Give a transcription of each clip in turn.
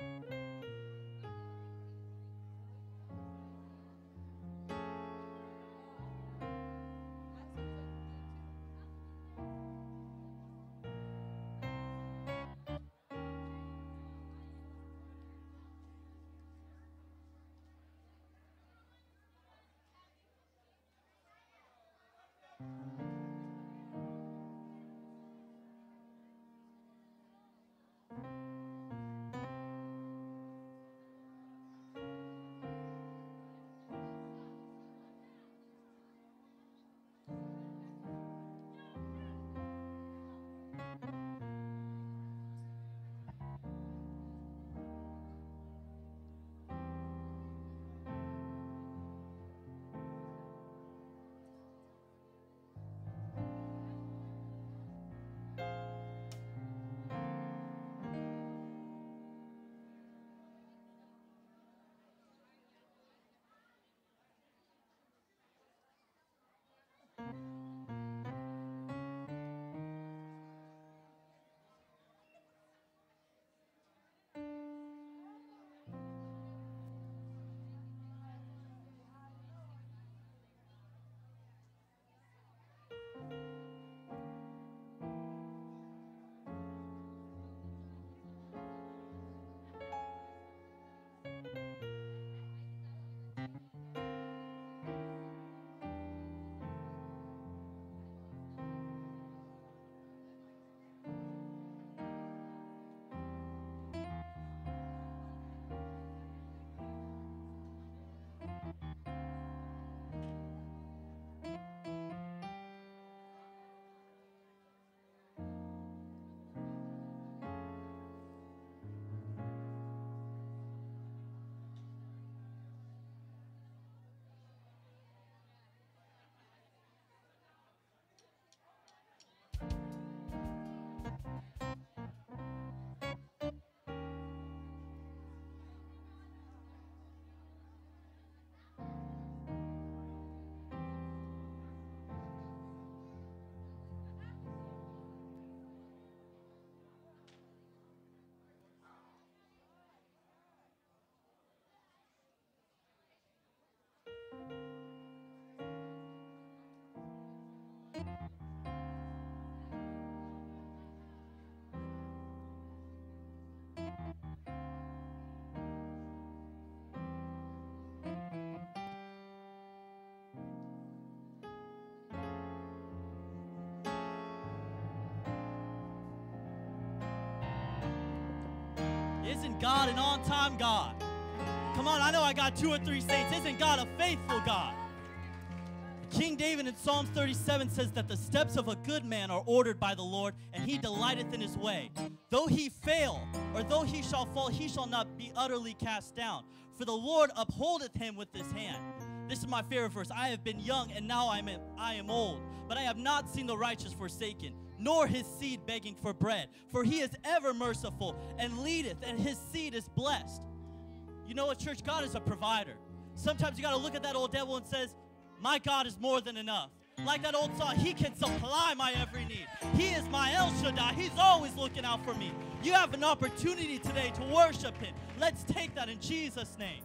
Thank mm -hmm. you. Isn't God an on time God? Come on, I know I got two or three saints. Isn't God a faithful God? King David in Psalms 37 says that the steps of a good man are ordered by the Lord, and he delighteth in his way. Though he fail, or though he shall fall, he shall not be utterly cast down. For the Lord upholdeth him with his hand. This is my favorite verse. I have been young, and now I am, I am old, but I have not seen the righteous forsaken, nor his seed begging for bread. For he is ever merciful, and leadeth, and his seed is blessed. You know what, church? God is a provider. Sometimes you got to look at that old devil and says, my God is more than enough. Like that old song, He can supply my every need. He is my El Shaddai. He's always looking out for me. You have an opportunity today to worship Him. Let's take that in Jesus' name.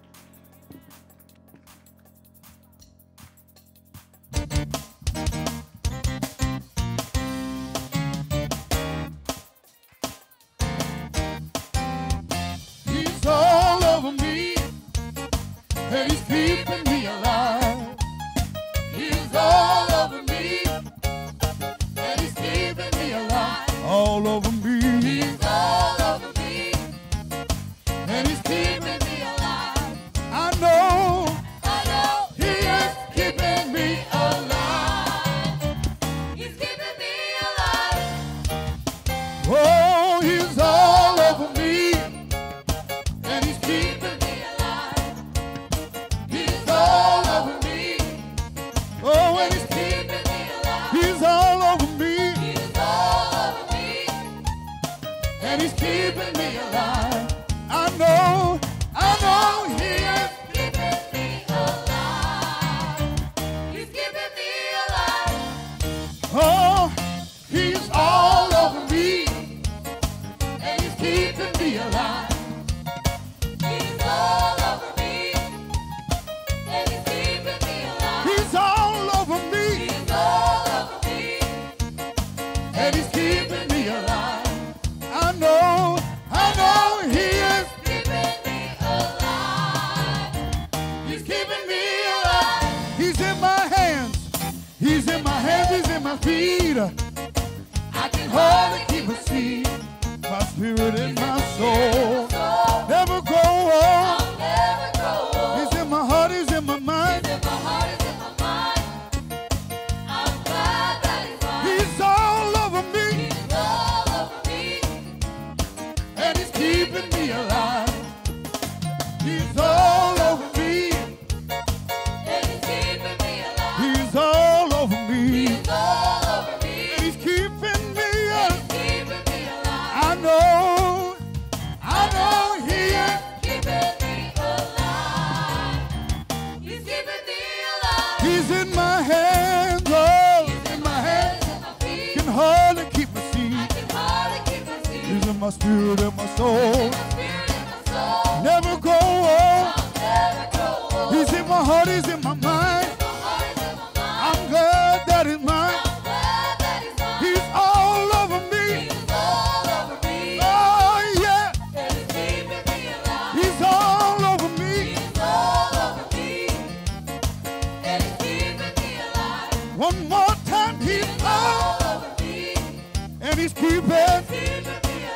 He's keeping me alive.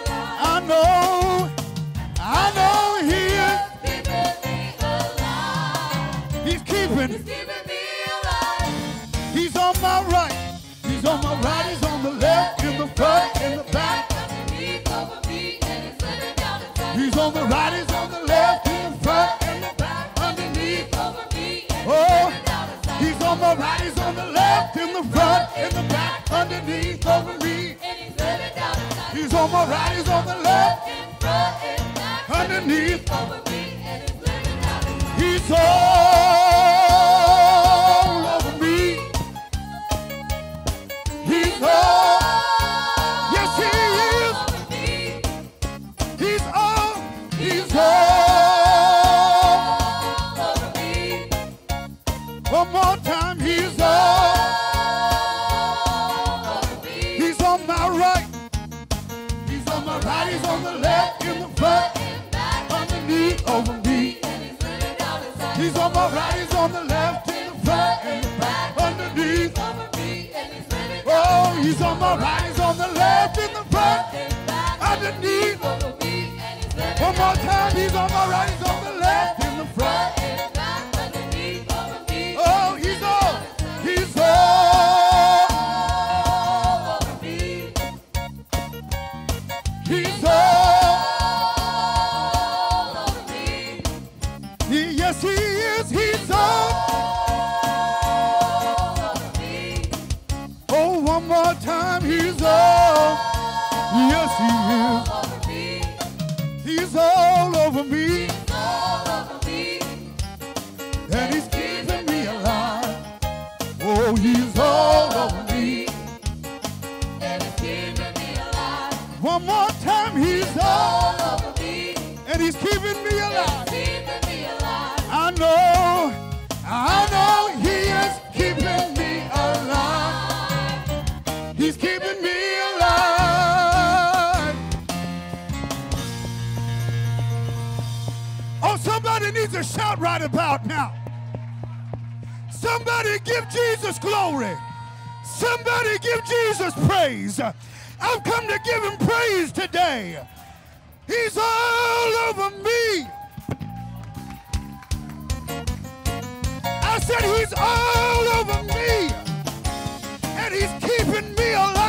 I know, I know He is. He's keeping. He's on my right. He's on my right. He's on the left, in the front, in the back. He's on the right. He's on the left, in the front, in the back, underneath. Over me. Oh, he's on the right. He's on the left, in the front, in the back, underneath, over me on my right, he's on the left. Underneath, he's all. All eyes on the left and the front, underneath the right about now. Somebody give Jesus glory. Somebody give Jesus praise. I've come to give him praise today. He's all over me. I said he's all over me. And he's keeping me alive.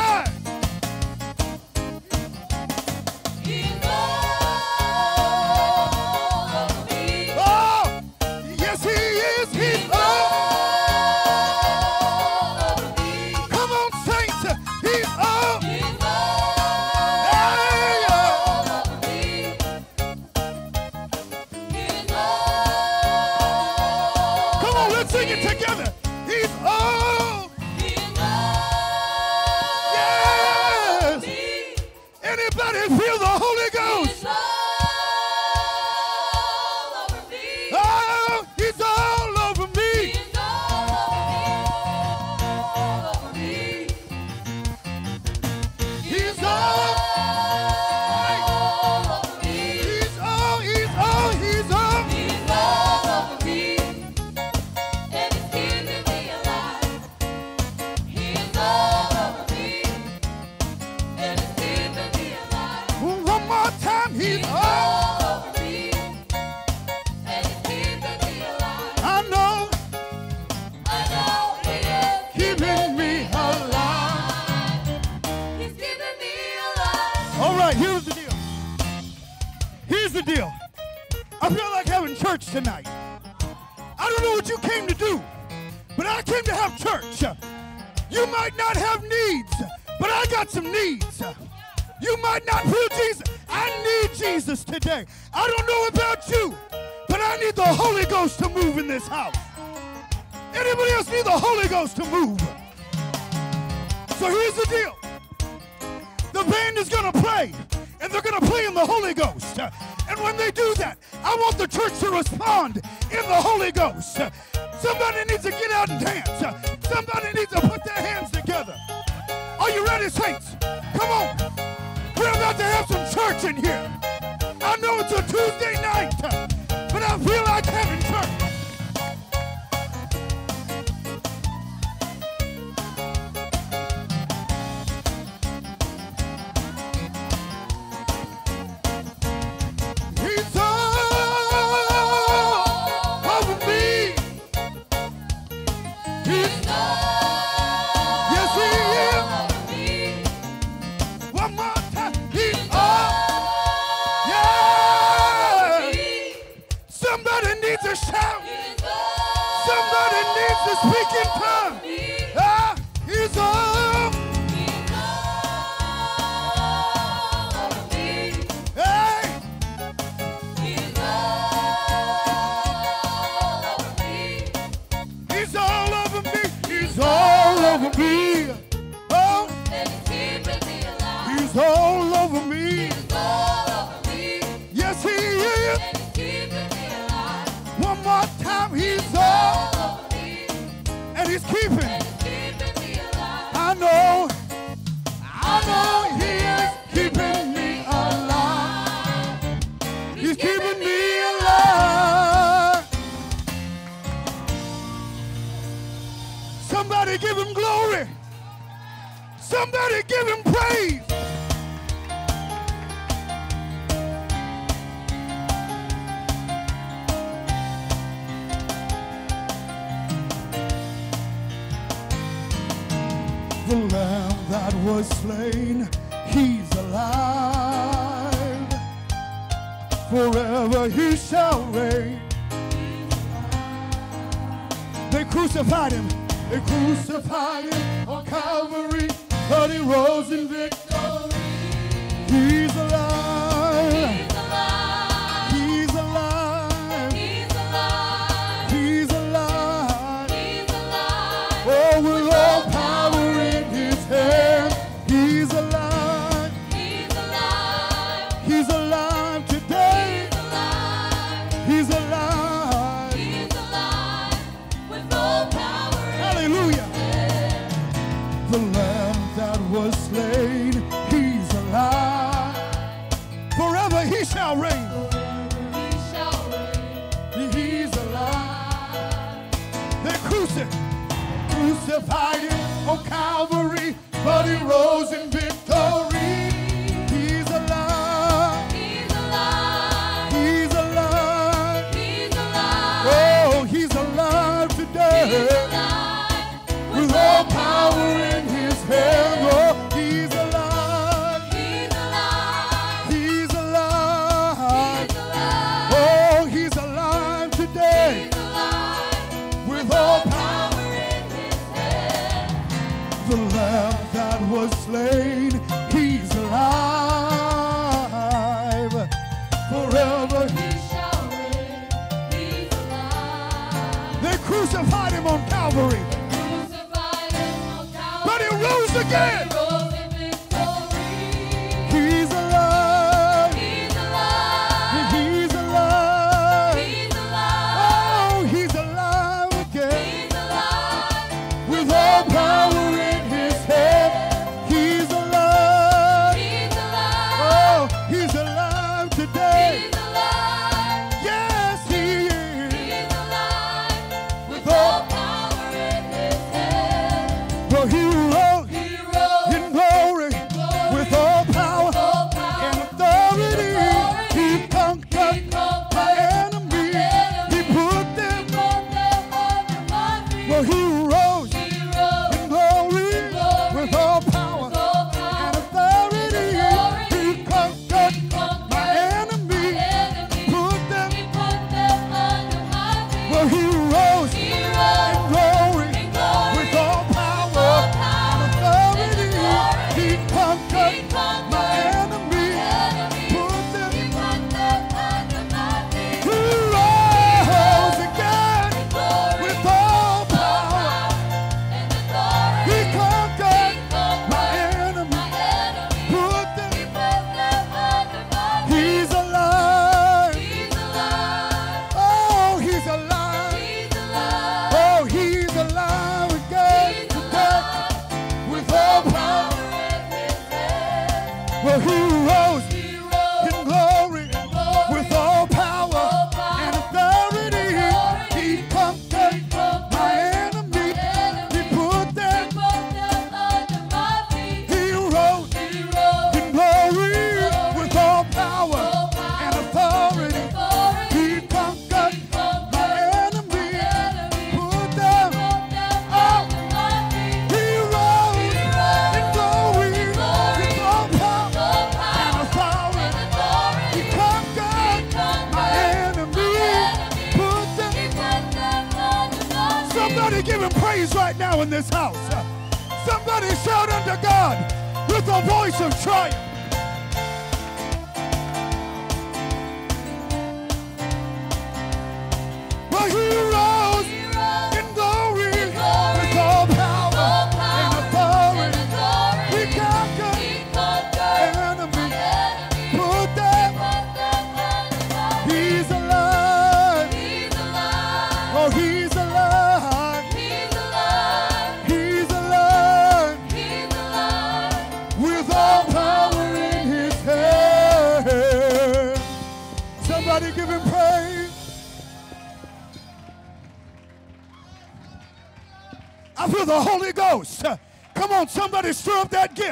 I don't know about you, but I need the Holy Ghost to move in this house. Anybody else need the Holy Ghost to move? So here's the deal. The band is going to play, and they're going to play in the Holy Ghost. And when they do that, I want the church to respond in the Holy Ghost. Somebody needs to get out and dance. Somebody needs to put their hands together. Are you ready, saints? Come on. We're about to have some church in here. It's a Tuesday night.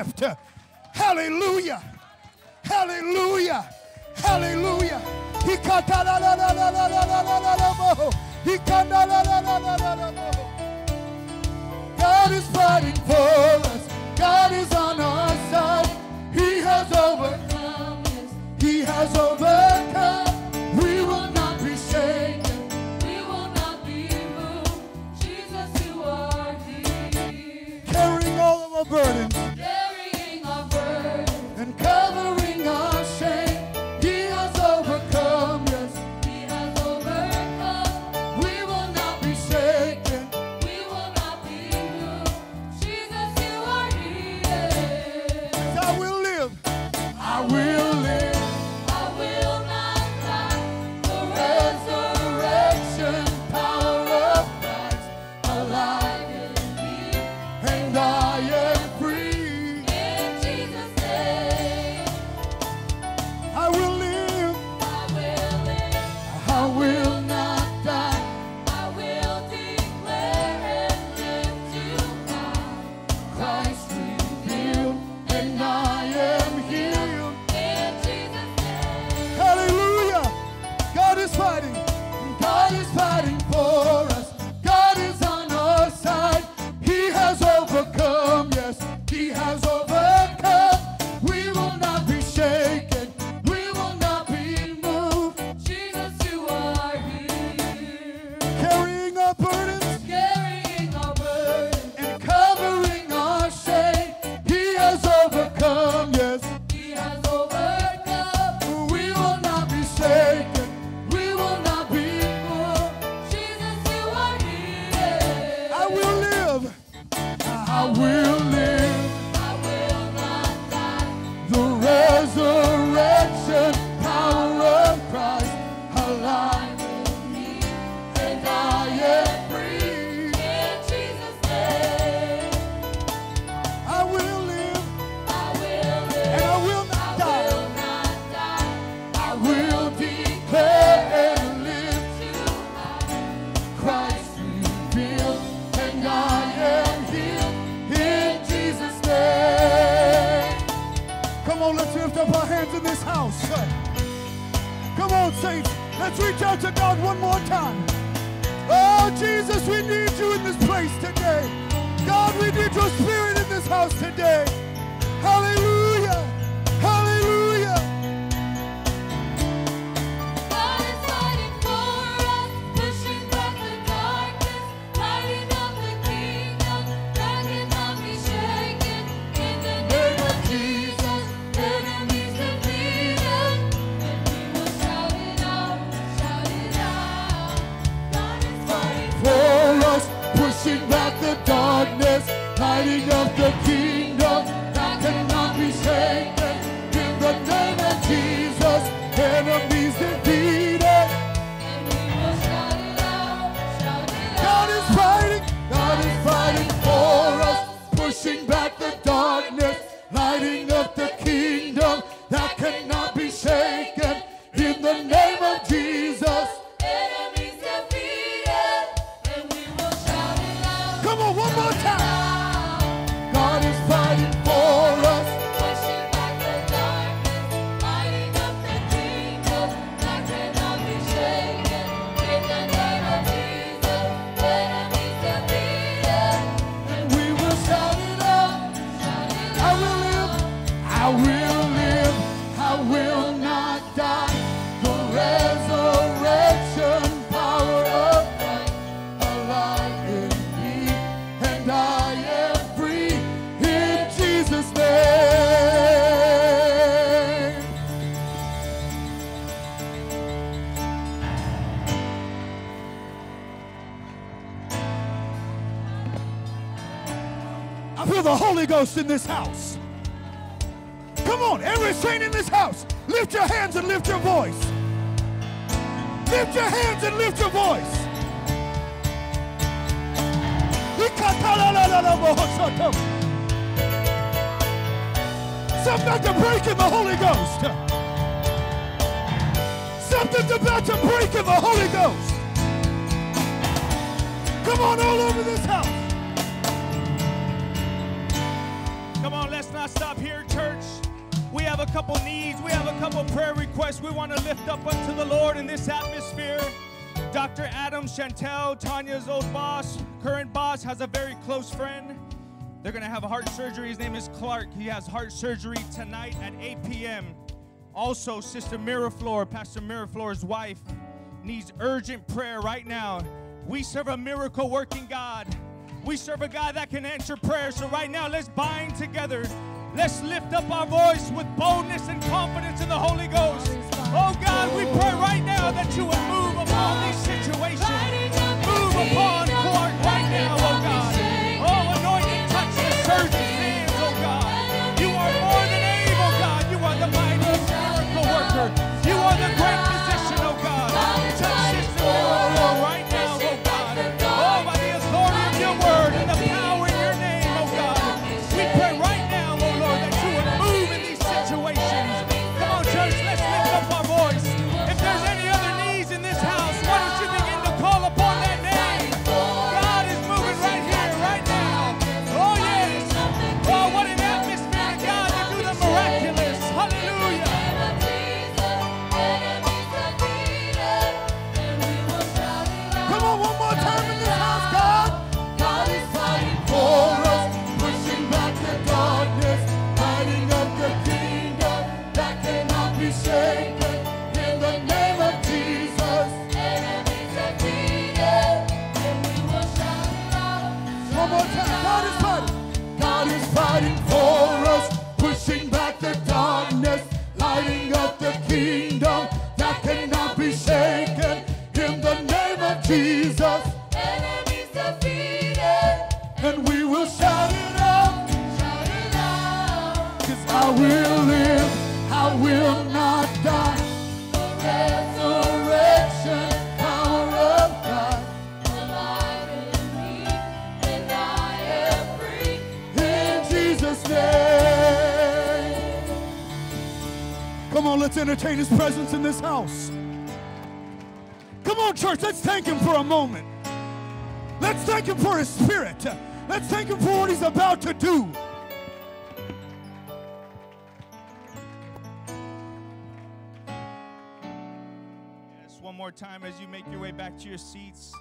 gift. Hallelujah. Hallelujah. Hallelujah. God is fighting for us. God is on our side. He has overcome. He has overcome. We will not be shaken. We will not be moved. Jesus, you are here. Carrying all of our burdens. Ghost in this house. Come on, every saint in this house, lift your hands and lift your voice. Lift your hands and lift your voice. Something's about to break in the Holy Ghost. Something's about to break in the Holy Ghost. Come on, all over this house. Couple needs. We have a couple prayer requests we want to lift up unto the Lord in this atmosphere. Dr. Adam Chantel, Tanya's old boss, current boss, has a very close friend. They're going to have a heart surgery. His name is Clark. He has heart surgery tonight at 8 p.m. Also, Sister Miraflor, Pastor Miraflor's wife, needs urgent prayer right now. We serve a miracle working God. We serve a God that can answer prayer. So, right now, let's bind together. Let's lift up our voice with boldness and confidence in the Holy Ghost. Oh God, we pray right now that you would move upon these situations. Move upon on, let's entertain his presence in this house. Come on, church, let's thank him for a moment. Let's thank him for his spirit. Let's thank him for what he's about to do. Yes, one more time as you make your way back to your seats.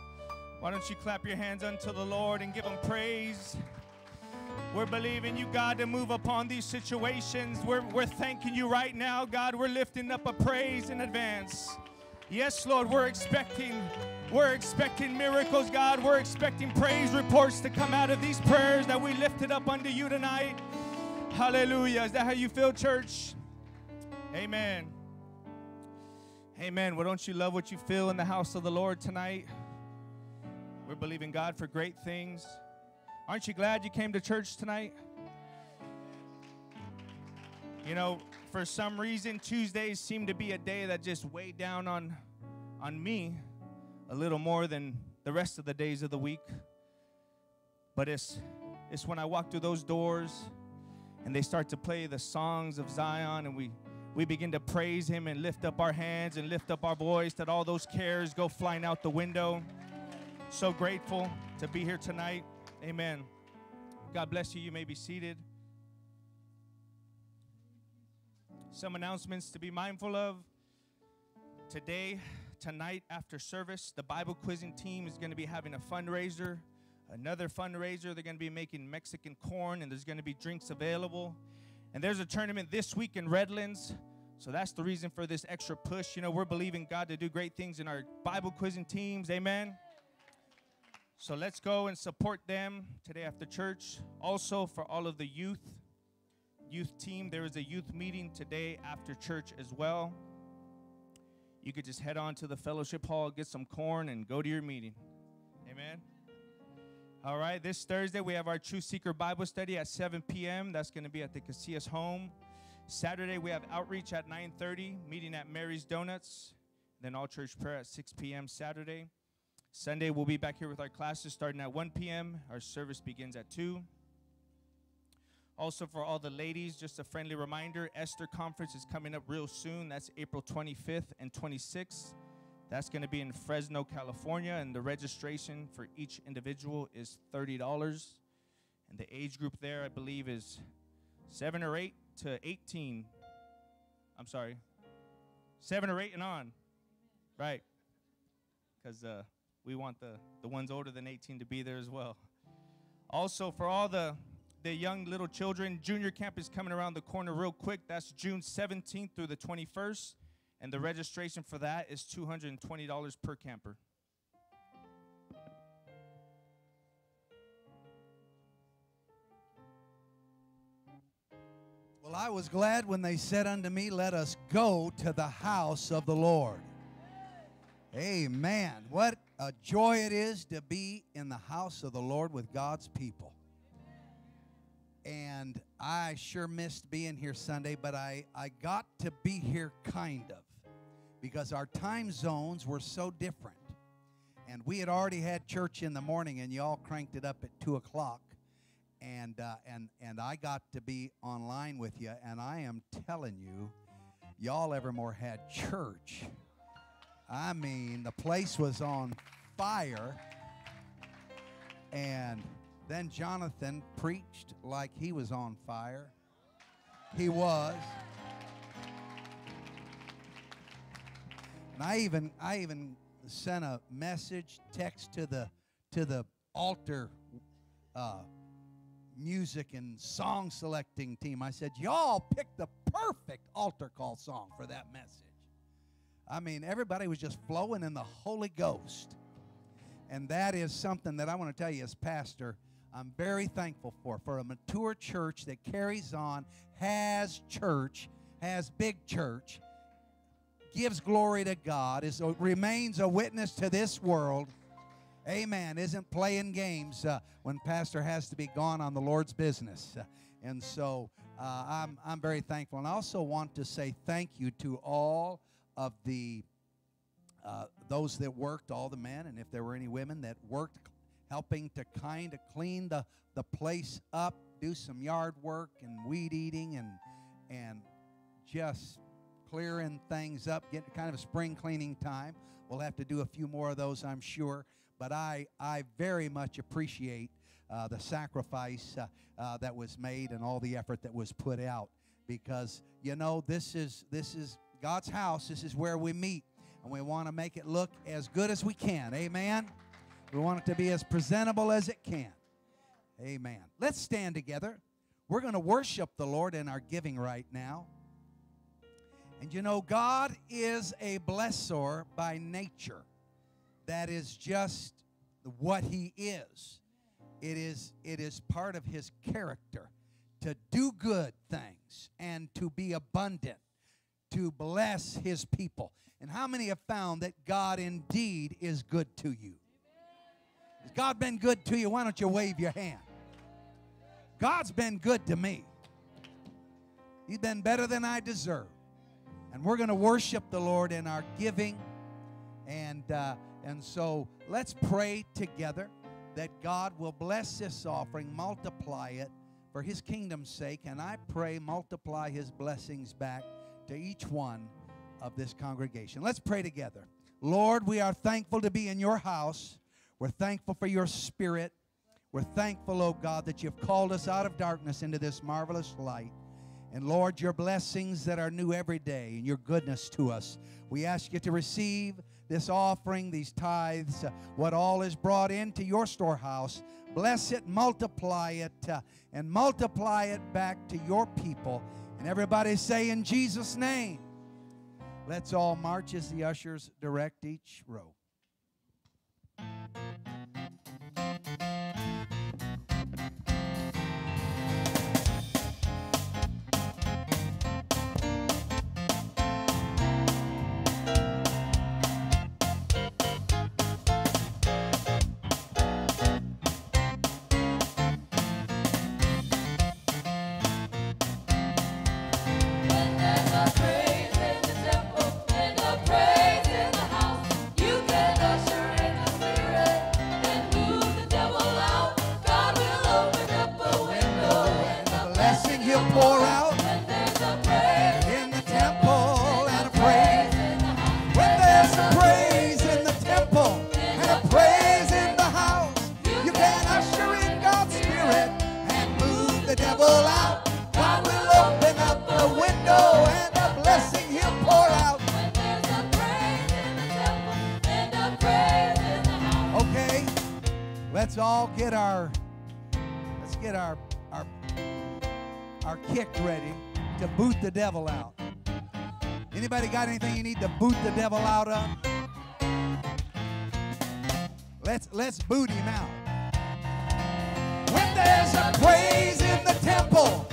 Why don't you clap your hands unto the Lord and give him praise? We're believing you, God, to move upon these situations. We're, we're thanking you right now, God. We're lifting up a praise in advance. Yes, Lord, we're expecting, we're expecting miracles, God. We're expecting praise reports to come out of these prayers that we lifted up unto you tonight. Hallelujah. Is that how you feel, church? Amen. Amen. Well, don't you love what you feel in the house of the Lord tonight? We're believing God for great things. Aren't you glad you came to church tonight? You know, for some reason, Tuesdays seem to be a day that just weighed down on, on me a little more than the rest of the days of the week. But it's, it's when I walk through those doors and they start to play the songs of Zion and we, we begin to praise Him and lift up our hands and lift up our voice that all those cares go flying out the window. So grateful to be here tonight. Amen. God bless you. You may be seated. Some announcements to be mindful of. Today, tonight after service, the Bible quizzing team is going to be having a fundraiser. Another fundraiser. They're going to be making Mexican corn and there's going to be drinks available. And there's a tournament this week in Redlands. So that's the reason for this extra push. You know, we're believing God to do great things in our Bible quizzing teams. Amen. So let's go and support them today after church. Also, for all of the youth, youth team, there is a youth meeting today after church as well. You could just head on to the fellowship hall, get some corn, and go to your meeting. Amen. All right, this Thursday we have our True Seeker Bible study at 7 p.m. That's going to be at the Casillas home. Saturday we have outreach at 9:30, meeting at Mary's Donuts. Then all church prayer at 6 p.m. Saturday. Sunday we'll be back here with our classes starting at 1 p.m. Our service begins at 2. Also for all the ladies, just a friendly reminder, Esther conference is coming up real soon. That's April 25th and 26th. That's going to be in Fresno, California, and the registration for each individual is $30. And the age group there, I believe, is 7 or 8 to 18. I'm sorry. 7 or 8 and on. Right. Because uh, we want the, the ones older than 18 to be there as well. Also, for all the, the young little children, junior camp is coming around the corner real quick. That's June 17th through the 21st. And the registration for that is $220 per camper. Well, I was glad when they said unto me, Let us go to the house of the Lord. Amen. What a joy it is to be in the house of the Lord with God's people. And I sure missed being here Sunday, but I, I got to be here kind of because our time zones were so different. And we had already had church in the morning, and y'all cranked it up at 2 o'clock and uh, and and I got to be online with you, and I am telling you, y'all Evermore had church. I mean, the place was on fire, and then Jonathan preached like he was on fire. He was. And I even I even sent a message text to the to the altar uh, music and song selecting team. I said, Y'all picked the perfect altar call song for that message. I mean, everybody was just flowing in the Holy Ghost. And that is something that I want to tell you as pastor, I'm very thankful for. For a mature church that carries on, has church, has big church, gives glory to God, is, remains a witness to this world amen, isn't playing games uh, when pastor has to be gone on the Lord's business. And so uh, I'm, I'm very thankful. And I also want to say thank you to all of the uh, those that worked, all the men, and if there were any women that worked helping to kind of clean the, the place up, do some yard work and weed eating and and just clearing things up, getting kind of a spring cleaning time. We'll have to do a few more of those, I'm sure but I, I very much appreciate uh, the sacrifice uh, uh, that was made and all the effort that was put out because you know this is this is God's house this is where we meet. And we want to make it look as good as we can. Amen? We want it to be as presentable as it can. Amen. Let's stand together. We're going to worship the Lord in our giving right now. And you know God is a blessor by nature. That is just what he is. It is it is part of his character to do good things and to be abundant, to bless his people. And how many have found that God indeed is good to you? Has God been good to you? Why don't you wave your hand? God's been good to me. He's been better than I deserve. And we're going to worship the Lord in our giving. And uh, and so let's pray together that God will bless this offering, multiply it for his kingdom's sake, and I pray multiply his blessings back to each one of this congregation. Let's pray together. Lord, we are thankful to be in your house. We're thankful for your spirit. We're thankful, oh God, that you've called us out of darkness into this marvelous light. And Lord, your blessings that are new every day and your goodness to us. We ask you to receive this offering, these tithes, uh, what all is brought into your storehouse. Bless it, multiply it, uh, and multiply it back to your people. And everybody say, in Jesus' name. Let's all march as the ushers direct each row. Let's all get our let's get our our our kick ready to boot the devil out. Anybody got anything you need to boot the devil out of? Let's let's boot him out. When there's a praise in the temple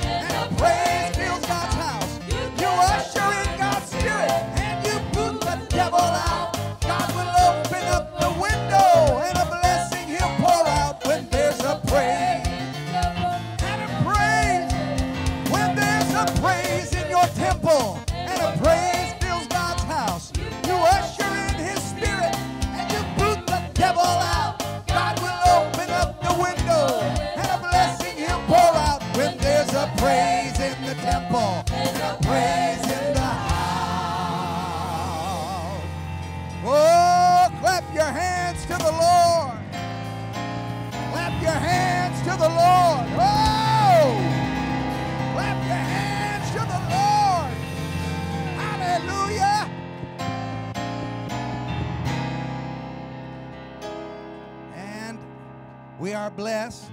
we are blessed.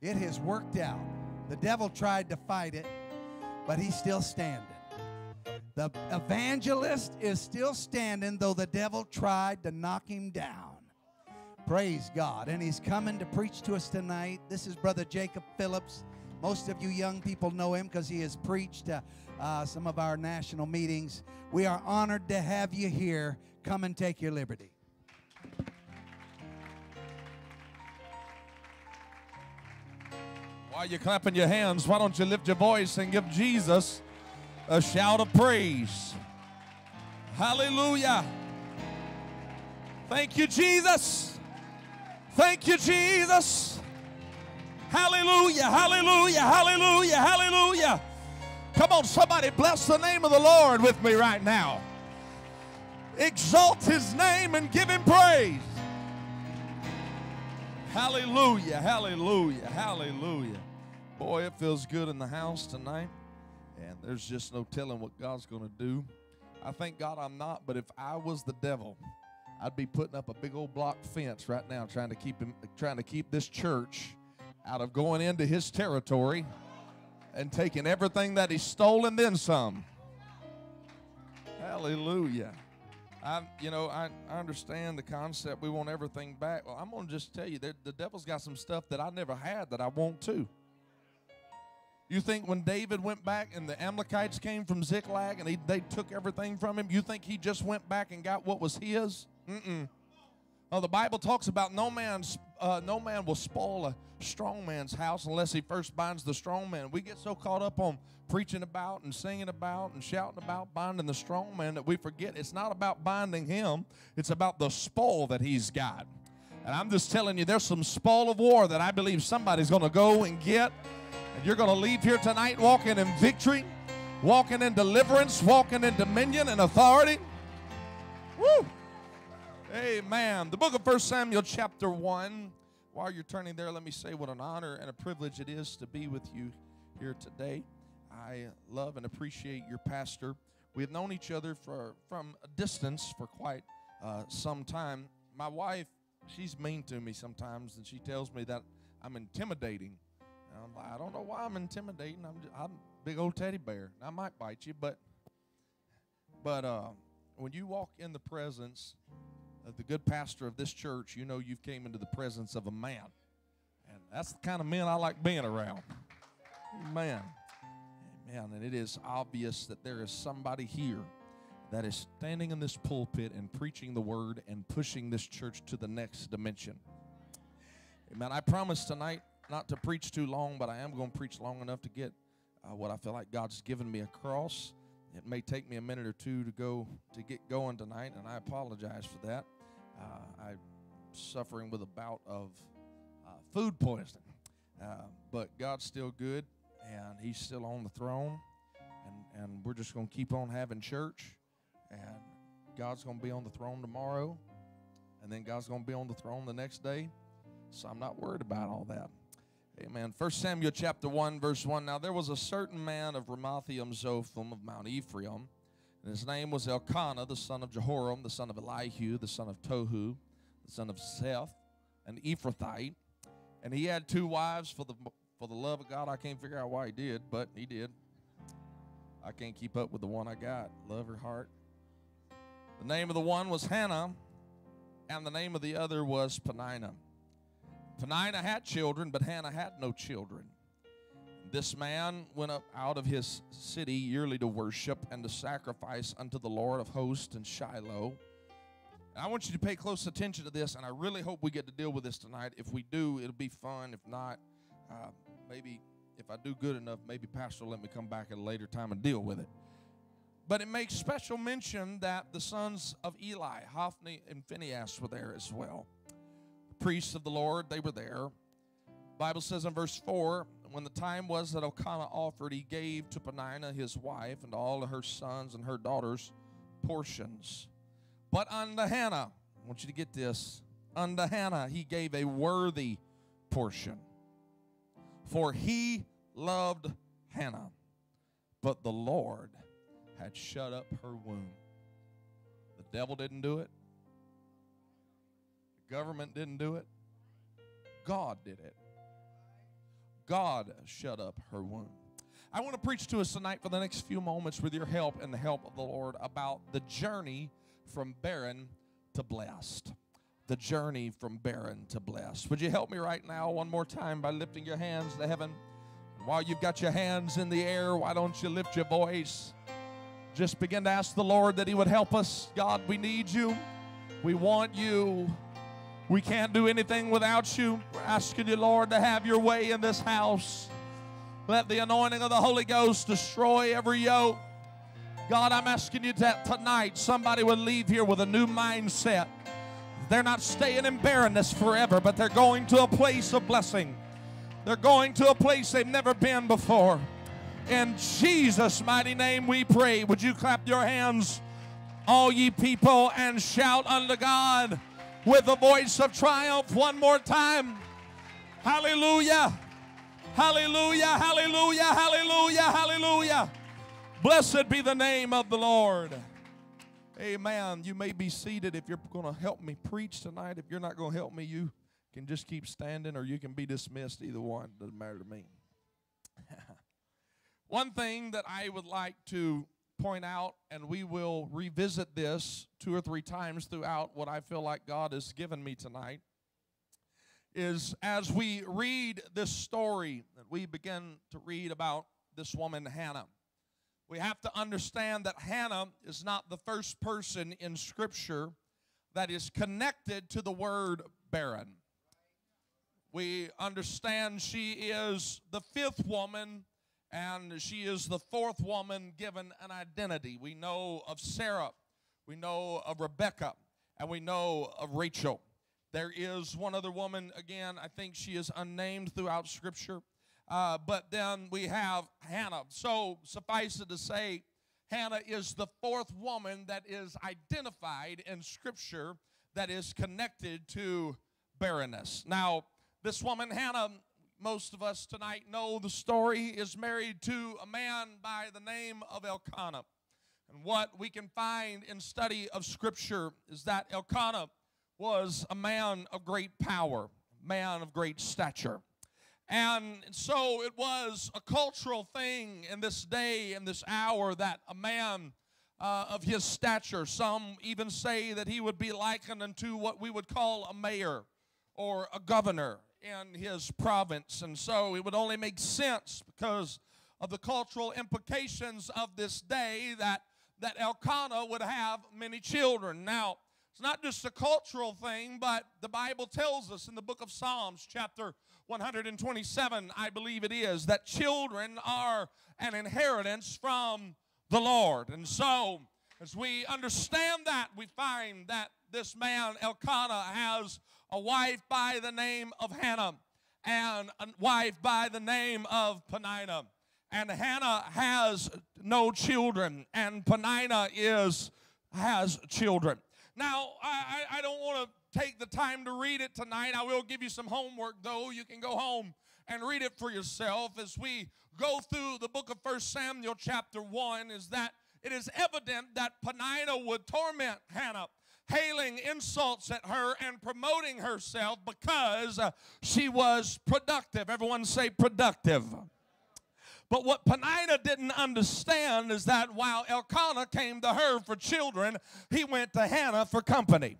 It has worked out. The devil tried to fight it, but he's still standing. The evangelist is still standing, though the devil tried to knock him down. Praise God. And he's coming to preach to us tonight. This is Brother Jacob Phillips. Most of you young people know him because he has preached uh, uh, some of our national meetings. We are honored to have you here. Come and take your liberty. While you're clapping your hands, why don't you lift your voice and give Jesus a shout of praise? Hallelujah. Thank you, Jesus. Thank you, Jesus. Hallelujah, hallelujah, hallelujah, hallelujah. Come on, somebody bless the name of the Lord with me right now. Exalt his name and give him praise. Hallelujah, hallelujah, hallelujah. Boy, it feels good in the house tonight, and there's just no telling what God's going to do. I thank God I'm not, but if I was the devil, I'd be putting up a big old block fence right now, trying to keep him, trying to keep this church out of going into his territory and taking everything that he's stolen, then some. Hallelujah. I, you know, I, I understand the concept. We want everything back. Well, I'm going to just tell you that the devil's got some stuff that I never had that I want to. You think when David went back and the Amalekites came from Ziklag and he, they took everything from him, you think he just went back and got what was his? Mm-mm. The Bible talks about no man's uh, no man will spoil a strong man's house unless he first binds the strong man. We get so caught up on preaching about and singing about and shouting about binding the strong man that we forget it's not about binding him, it's about the spoil that he's got. And I'm just telling you, there's some spoil of war that I believe somebody's going to go and get. And you're going to leave here tonight walking in victory, walking in deliverance, walking in dominion and authority. Woo! Amen. The book of 1 Samuel, chapter 1. While you're turning there, let me say what an honor and a privilege it is to be with you here today. I love and appreciate your pastor. We have known each other for, from a distance for quite uh, some time. My wife, she's mean to me sometimes, and she tells me that I'm intimidating. And I'm like, I don't know why I'm intimidating. I'm, just, I'm a big old teddy bear. I might bite you, but but uh, when you walk in the presence of the good pastor of this church, you know you've came into the presence of a man. And that's the kind of men I like being around. Amen. Amen. And it is obvious that there is somebody here that is standing in this pulpit and preaching the word and pushing this church to the next dimension. Amen. I promise tonight not to preach too long, but I am going to preach long enough to get uh, what I feel like God's given me across. It may take me a minute or two to go to get going tonight, and I apologize for that. Uh, I'm suffering with a bout of uh, food poisoning, uh, but God's still good, and He's still on the throne, and and we're just going to keep on having church, and God's going to be on the throne tomorrow, and then God's going to be on the throne the next day. So I'm not worried about all that. Amen. 1 Samuel chapter 1, verse 1. Now there was a certain man of Ramathaim um, Zophim of Mount Ephraim, and his name was Elkanah, the son of Jeroham, the son of Elihu, the son of Tohu, the son of Seth, an Ephrathite. And he had two wives for the for the love of God. I can't figure out why he did, but he did. I can't keep up with the one I got. Love her heart. The name of the one was Hannah, and the name of the other was Peninnah. Peninnah had children, but Hannah had no children. This man went up out of his city yearly to worship and to sacrifice unto the Lord of hosts in Shiloh. And I want you to pay close attention to this, and I really hope we get to deal with this tonight. If we do, it'll be fun. If not, uh, maybe if I do good enough, maybe Pastor will let me come back at a later time and deal with it. But it makes special mention that the sons of Eli, Hophni and Phinehas, were there as well. Priests of the Lord, they were there. Bible says in verse 4 when the time was that Elkanah offered, he gave to Peninnah his wife and all of her sons and her daughters portions. But unto Hannah, I want you to get this, unto Hannah he gave a worthy portion. For he loved Hannah, but the Lord had shut up her womb. The devil didn't do it, the government didn't do it, God did it. God shut up her womb. I want to preach to us tonight for the next few moments with your help and the help of the Lord about the journey from barren to blessed. The journey from barren to blessed. Would you help me right now one more time by lifting your hands to heaven? And while you've got your hands in the air, why don't you lift your voice? Just begin to ask the Lord that He would help us. God, we need you. We want you. We can't do anything without you. We're asking you, Lord, to have your way in this house. Let the anointing of the Holy Ghost destroy every yoke. God, I'm asking you that tonight somebody would leave here with a new mindset. They're not staying in barrenness forever, but they're going to a place of blessing. They're going to a place they've never been before. In Jesus' mighty name we pray. Would you clap your hands, all ye people, and shout unto God with a voice of triumph one more time? Hallelujah! Hallelujah! Hallelujah! Hallelujah! Hallelujah! Blessed be the name of the Lord. Amen. You may be seated if you're going to help me preach tonight. If you're not going to help me, you can just keep standing or you can be dismissed. Either one doesn't matter to me. one thing that I would like to point out, and we will revisit this two or three times throughout what I feel like God has given me tonight, is as we read this story, that we begin to read about this woman, Hannah we have to understand that Hannah is not the first person in Scripture that is connected to the word barren. We understand she is the fifth woman and she is the fourth woman given an identity. We know of Sarah, we know of Rebecca, and we know of Rachel. There is one other woman, again, I think she is unnamed throughout Scripture. Uh, but then we have Hannah. So suffice it to say, Hannah is the fourth woman that is identified in Scripture that is connected to barrenness. Now, this woman, Hannah, most of us tonight know the story, is married to a man by the name of Elkanah. And what we can find in study of Scripture is that Elkanah was a man of great power, man of great stature. And so it was a cultural thing in this day, in this hour, that a man uh, of his stature, some even say that he would be likened unto what we would call a mayor or a governor in his province. And so it would only make sense because of the cultural implications of this day that, that Elkanah would have many children. Now, it's not just a cultural thing, but the Bible tells us in the book of Psalms, chapter 127, I believe it is, that children are an inheritance from the Lord. And so, as we understand that, we find that this man, Elkanah, has a wife by the name of Hannah and a wife by the name of Peninnah. And Hannah has no children, and Peninnah is has children. Now, I, I, I don't want to take the time to read it tonight. I will give you some homework, though. You can go home and read it for yourself as we go through the book of First Samuel, chapter 1, is that it is evident that Peninnah would torment Hannah hailing insults at her and promoting herself because uh, she was productive. Everyone say productive. But what Peninnah didn't understand is that while Elkanah came to her for children, he went to Hannah for company.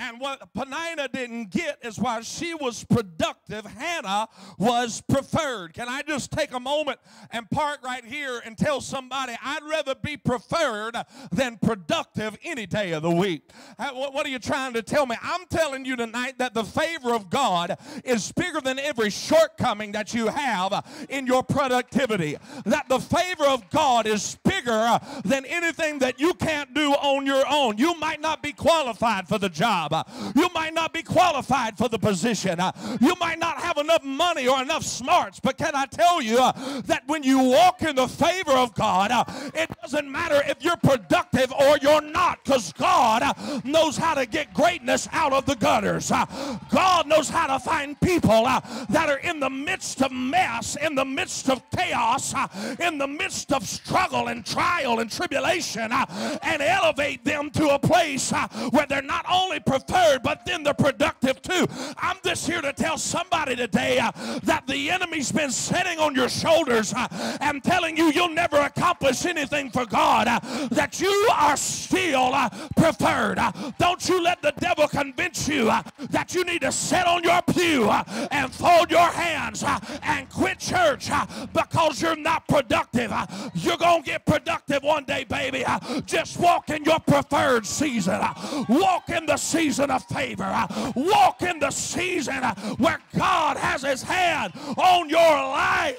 And what Peninnah didn't get is while she was productive, Hannah was preferred. Can I just take a moment and park right here and tell somebody I'd rather be preferred than productive any day of the week? Uh, what are you trying to tell me? I'm telling you tonight that the favor of God is bigger than every shortcoming that you have in your productivity. That the favor of God is bigger than anything that you can't do on your own. You might not be qualified for the job job. Uh, you might not be qualified for the position. Uh, you might not have enough money or enough smarts. But can I tell you uh, that when you walk in the favor of God, uh, it doesn't matter if you're productive or you're not, because God uh, knows how to get greatness out of the gutters. Uh, God knows how to find people that are in the midst of mess, in the midst of chaos, in the midst of struggle and trial and tribulation, and elevate them to a place where they're not only preferred, but then they're productive too. I'm just here to tell somebody today uh, that the enemy's been sitting on your shoulders uh, and telling you you'll never accomplish anything for God, uh, that you are still uh, preferred. Uh, don't you let the devil convince you uh, that you need to sit on your pew and fold your hands and quit church because you're not productive. You're going to get productive one day, baby. Just walk in your preferred season. Walk in the season season of favor. Uh, walk in the season uh, where God has his hand on your life.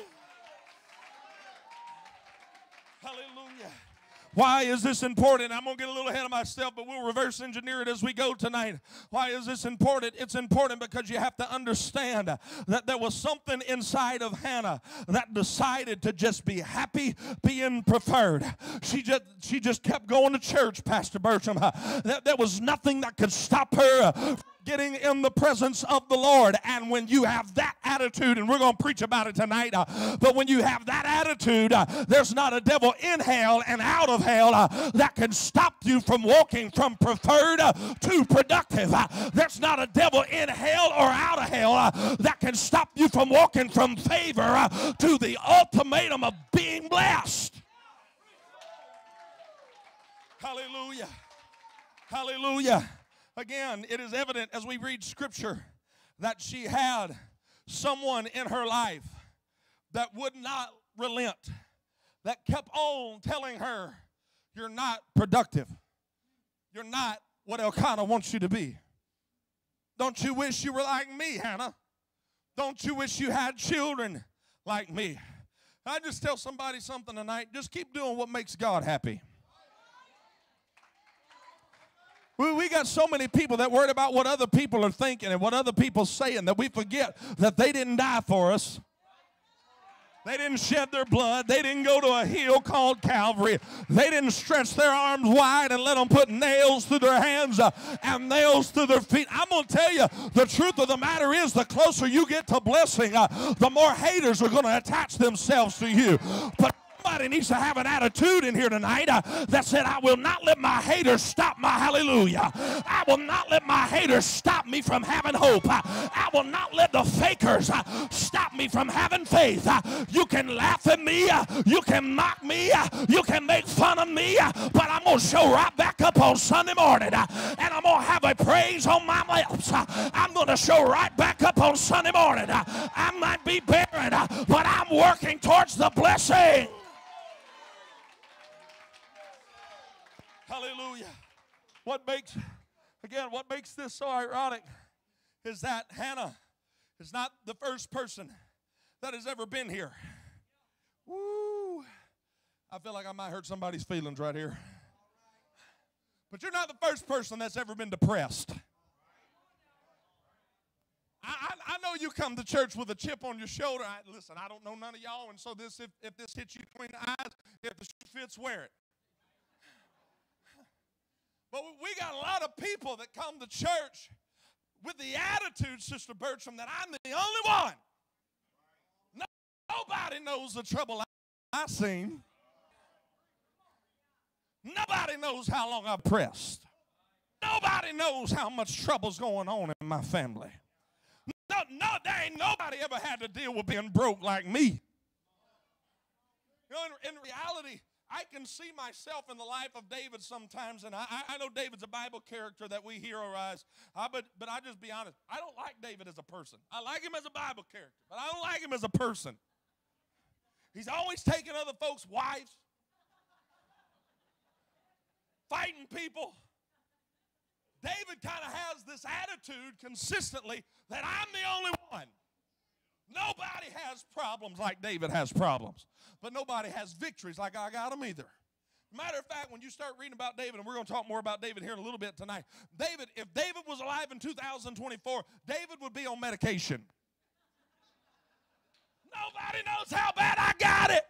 Why is this important? I'm going to get a little ahead of myself, but we'll reverse engineer it as we go tonight. Why is this important? It's important because you have to understand that there was something inside of Hannah that decided to just be happy being preferred. She just she just kept going to church, Pastor Bertram. There was nothing that could stop her getting in the presence of the Lord. And when you have that attitude, and we're going to preach about it tonight, uh, but when you have that attitude, uh, there's not a devil in hell and out of hell uh, that can stop you from walking from preferred uh, to productive. Uh, there's not a devil in hell or out of hell uh, that can stop you from walking from favor to the ultimatum of being blessed. Hallelujah. Hallelujah. Again, it is evident as we read scripture that she had someone in her life that would not relent, that kept on telling her, You're not productive. You're not what Elkanah wants you to be. Don't you wish you were like me, Hannah? Don't you wish you had children like me? I just tell somebody something tonight. Just keep doing what makes God happy. We, we got so many people that worried about what other people are thinking and what other people saying that we forget that they didn't die for us. They didn't shed their blood. They didn't go to a hill called Calvary. They didn't stretch their arms wide and let them put nails through their hands uh, and nails through their feet. I'm going to tell you the truth of the matter is the closer you get to blessing, uh, the more haters are going to attach themselves to you. But Somebody needs to have an attitude in here tonight uh, that said, I will not let my haters stop my hallelujah. I will not let my haters stop me from having hope. I will not let the fakers uh, stop me from having faith. Uh, you can laugh at me, uh, you can mock me, you can make fun of me, but I'm going to show right back up on Sunday morning and I'm going to have a praise on my lips. I'm going to show right back up on Sunday morning. I might be barren, but I'm working towards the blessing. Hallelujah. What makes, again, what makes this so ironic is that Hannah is not the first person that has ever been here. Woo. I feel like I might hurt somebody's feelings right here. But you're not the first person that's ever been depressed. I, I, I, know you come to church with a chip on your shoulder. I, listen, I don't know none of y'all, and so this if, if this hits you between the eyes, if the shoe fits, wear it. But we got a lot of people that come to church with the attitude, Sister Bertram, that I'm the only one Nobody knows the trouble I've seen. Nobody knows how long I've pressed. Nobody knows how much trouble's going on in my family. No, no, there ain't nobody ever had to deal with being broke like me. You know, in, in reality, I can see myself in the life of David sometimes, and I, I know David's a Bible character that we heroize, but, but I just be honest, I don't like David as a person. I like him as a Bible character, but I don't like him as a person. He's always taking other folks' wives, fighting people. David kind of has this attitude consistently that I'm the only. Nobody has problems like David has problems, but nobody has victories like I got them either. Matter of fact, when you start reading about David, and we're going to talk more about David here in a little bit tonight, David, if David was alive in 2024, David would be on medication. Nobody knows how bad I got it.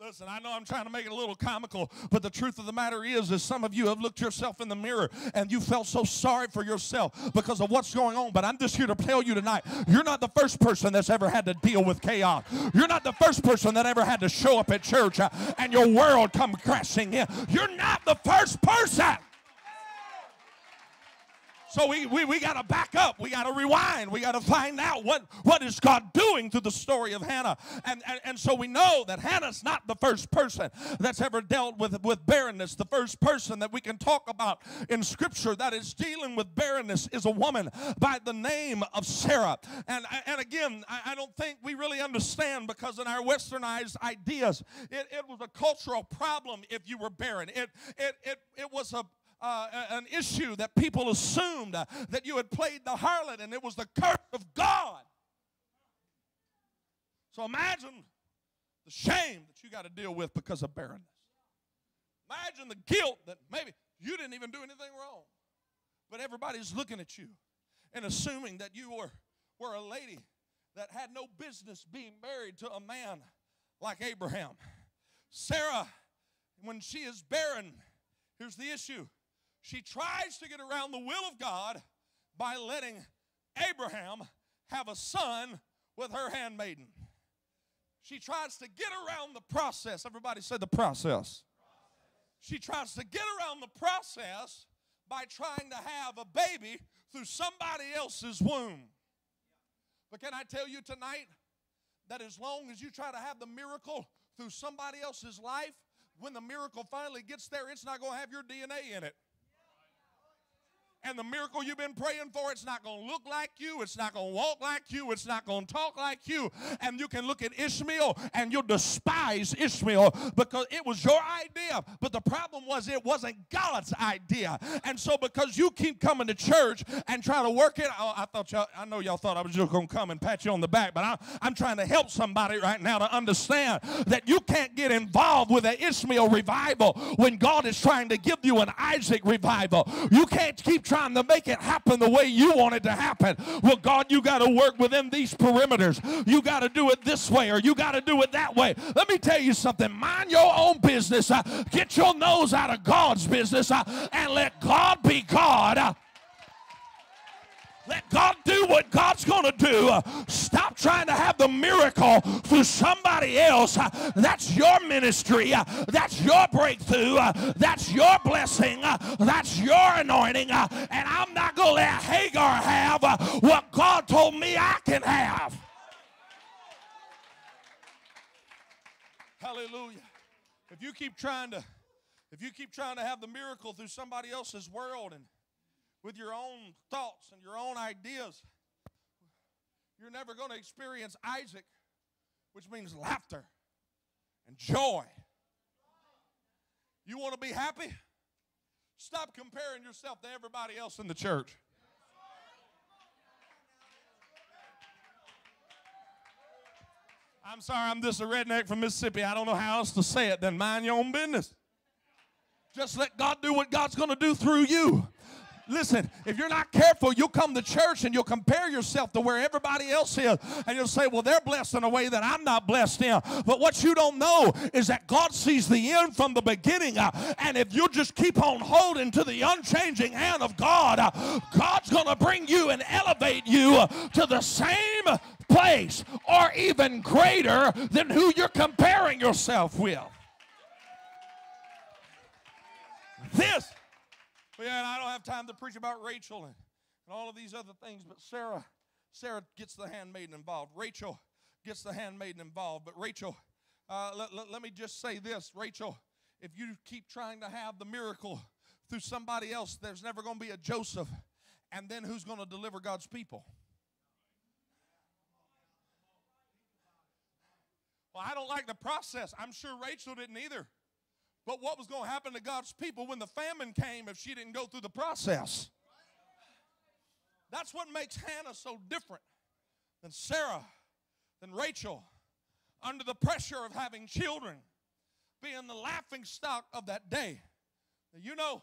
Listen, I know I'm trying to make it a little comical, but the truth of the matter is, is some of you have looked yourself in the mirror and you felt so sorry for yourself because of what's going on. But I'm just here to tell you tonight, you're not the first person that's ever had to deal with chaos. You're not the first person that ever had to show up at church uh, and your world come crashing in. You're not the first person. So we, we, we got to back up. We got to rewind. We got to find out what, what is God doing through the story of Hannah. And, and, and so we know that Hannah's not the first person that's ever dealt with, with barrenness. The first person that we can talk about in Scripture that is dealing with barrenness is a woman by the name of Sarah. And, and again, I, I don't think we really understand because in our westernized ideas, it, it was a cultural problem if you were barren. It, it, it, it was a, uh, an issue that people assumed uh, that you had played the harlot and it was the curse of God. So imagine the shame that you got to deal with because of barrenness. Imagine the guilt that maybe you didn't even do anything wrong, but everybody's looking at you and assuming that you were, were a lady that had no business being married to a man like Abraham. Sarah, when she is barren, here's the issue she tries to get around the will of God by letting Abraham have a son with her handmaiden. She tries to get around the process. Everybody said the process. She tries to get around the process by trying to have a baby through somebody else's womb. But can I tell you tonight that as long as you try to have the miracle through somebody else's life, when the miracle finally gets there, it's not going to have your DNA in it and the miracle you've been praying for, it's not going to look like you, it's not going to walk like you, it's not going to talk like you. And you can look at Ishmael and you'll despise Ishmael because it was your idea. But the problem was it wasn't God's idea. And so because you keep coming to church and trying to work it, oh, I thought y'all, I know y'all thought I was just going to come and pat you on the back, but I, I'm trying to help somebody right now to understand that you can't get involved with an Ishmael revival when God is trying to give you an Isaac revival. You can't keep trying to make it happen the way you want it to happen. Well, God, you got to work within these perimeters. You got to do it this way or you got to do it that way. Let me tell you something. Mind your own business. Uh, get your nose out of God's business uh, and let God be God. Let God do what God's going to do. Stop trying to have the miracle through somebody else. That's your ministry. That's your breakthrough. That's your blessing. That's your anointing. And I'm not going to let Hagar have what God told me I can have. Hallelujah. If you keep trying to if you keep trying to have the miracle through somebody else's world and with your own thoughts and your own ideas, you're never going to experience Isaac, which means laughter and joy. You want to be happy? Stop comparing yourself to everybody else in the church. I'm sorry, I'm just a redneck from Mississippi. I don't know how else to say it than mind your own business. Just let God do what God's going to do through you. Listen, if you're not careful, you'll come to church and you'll compare yourself to where everybody else is. And you'll say, well, they're blessed in a way that I'm not blessed in. But what you don't know is that God sees the end from the beginning. Uh, and if you just keep on holding to the unchanging hand of God, uh, God's going to bring you and elevate you uh, to the same place or even greater than who you're comparing yourself with. This, yeah, and I don't have time to preach about Rachel and, and all of these other things, but Sarah, Sarah gets the handmaiden involved. Rachel gets the handmaiden involved, but Rachel, uh, let, let, let me just say this, Rachel, if you keep trying to have the miracle through somebody else, there's never going to be a Joseph. And then who's going to deliver God's people? Well, I don't like the process. I'm sure Rachel didn't either. But what was going to happen to God's people when the famine came if she didn't go through the process? That's what makes Hannah so different than Sarah, than Rachel, under the pressure of having children, being the laughing stock of that day. Now, you know,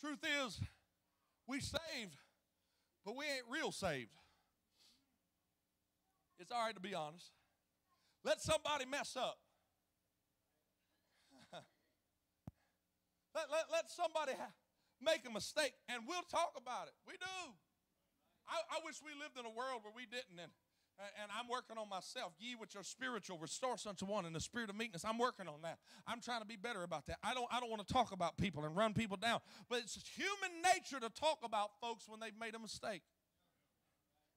truth is, we saved, but we ain't real saved. It's all right to be honest. Let somebody mess up. Let, let, let somebody ha- make a mistake and we'll talk about it. We do. I, I wish we lived in a world where we didn't. And, and I'm working on myself. Ye which are spiritual, restore a one in the spirit of meekness. I'm working on that. I'm trying to be better about that. I don't, I don't want to talk about people and run people down. But it's human nature to talk about folks when they've made a mistake.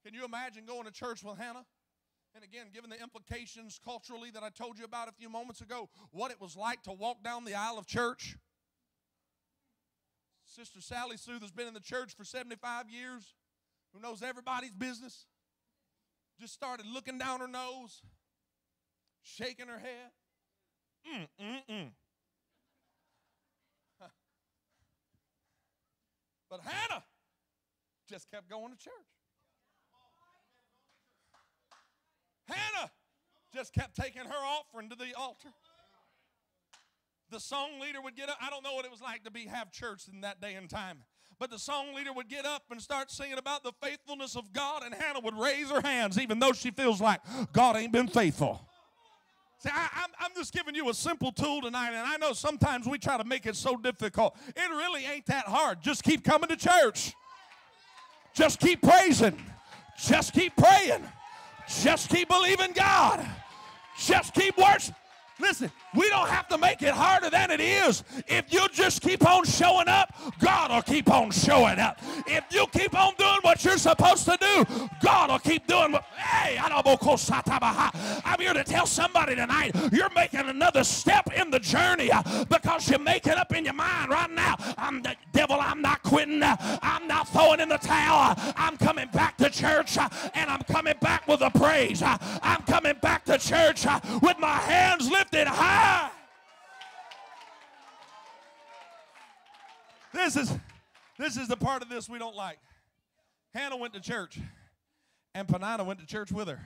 Can you imagine going to church with Hannah? And again, given the implications culturally that I told you about a few moments ago, what it was like to walk down the aisle of church. Sister Sally Sue that's been in the church for 75 years, who knows everybody's business just started looking down her nose, shaking her head. Mm, mm, mm. But Hannah just kept going to church. Hannah just kept taking her offering to the altar. The song leader would get up. I don't know what it was like to be have church in that day and time. But the song leader would get up and start singing about the faithfulness of God, and Hannah would raise her hands, even though she feels like God ain't been faithful. See, I, am I'm just giving you a simple tool tonight, and I know sometimes we try to make it so difficult. It really ain't that hard. Just keep coming to church. Just keep praising. Just keep praying. Just keep believing God. Just keep worshiping. Listen, we don't have to make it harder than it is. If you just keep on showing up, God will keep on showing up. If you keep on doing what you're supposed to do, God will keep doing what. Hey, I'm here to tell somebody tonight you're making another step in the journey uh, because you make it up in your mind right now. I'm the devil, I'm not quitting. I'm not throwing in the towel. I'm coming back to church uh, and I'm coming back with a praise. Uh, I'm coming back to church with my hands lifted lifted high. This is this is the part of this we don't like. Hannah went to church, and Peninnah went to church with her.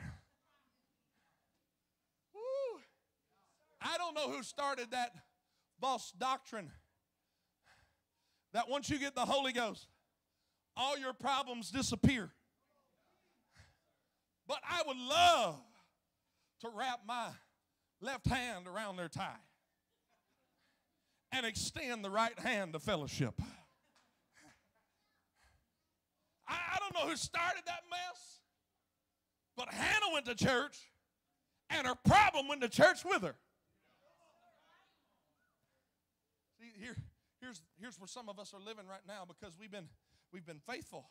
Woo. I don't know who started that false doctrine that once you get the Holy Ghost, all your problems disappear. But I would love to wrap my left hand around their tie and extend the right hand to fellowship. I, I don't know who started that mess, but Hannah went to church and her problem went to church with her. See, here, here's, here's where some of us are living right now because we've been, we've been faithful.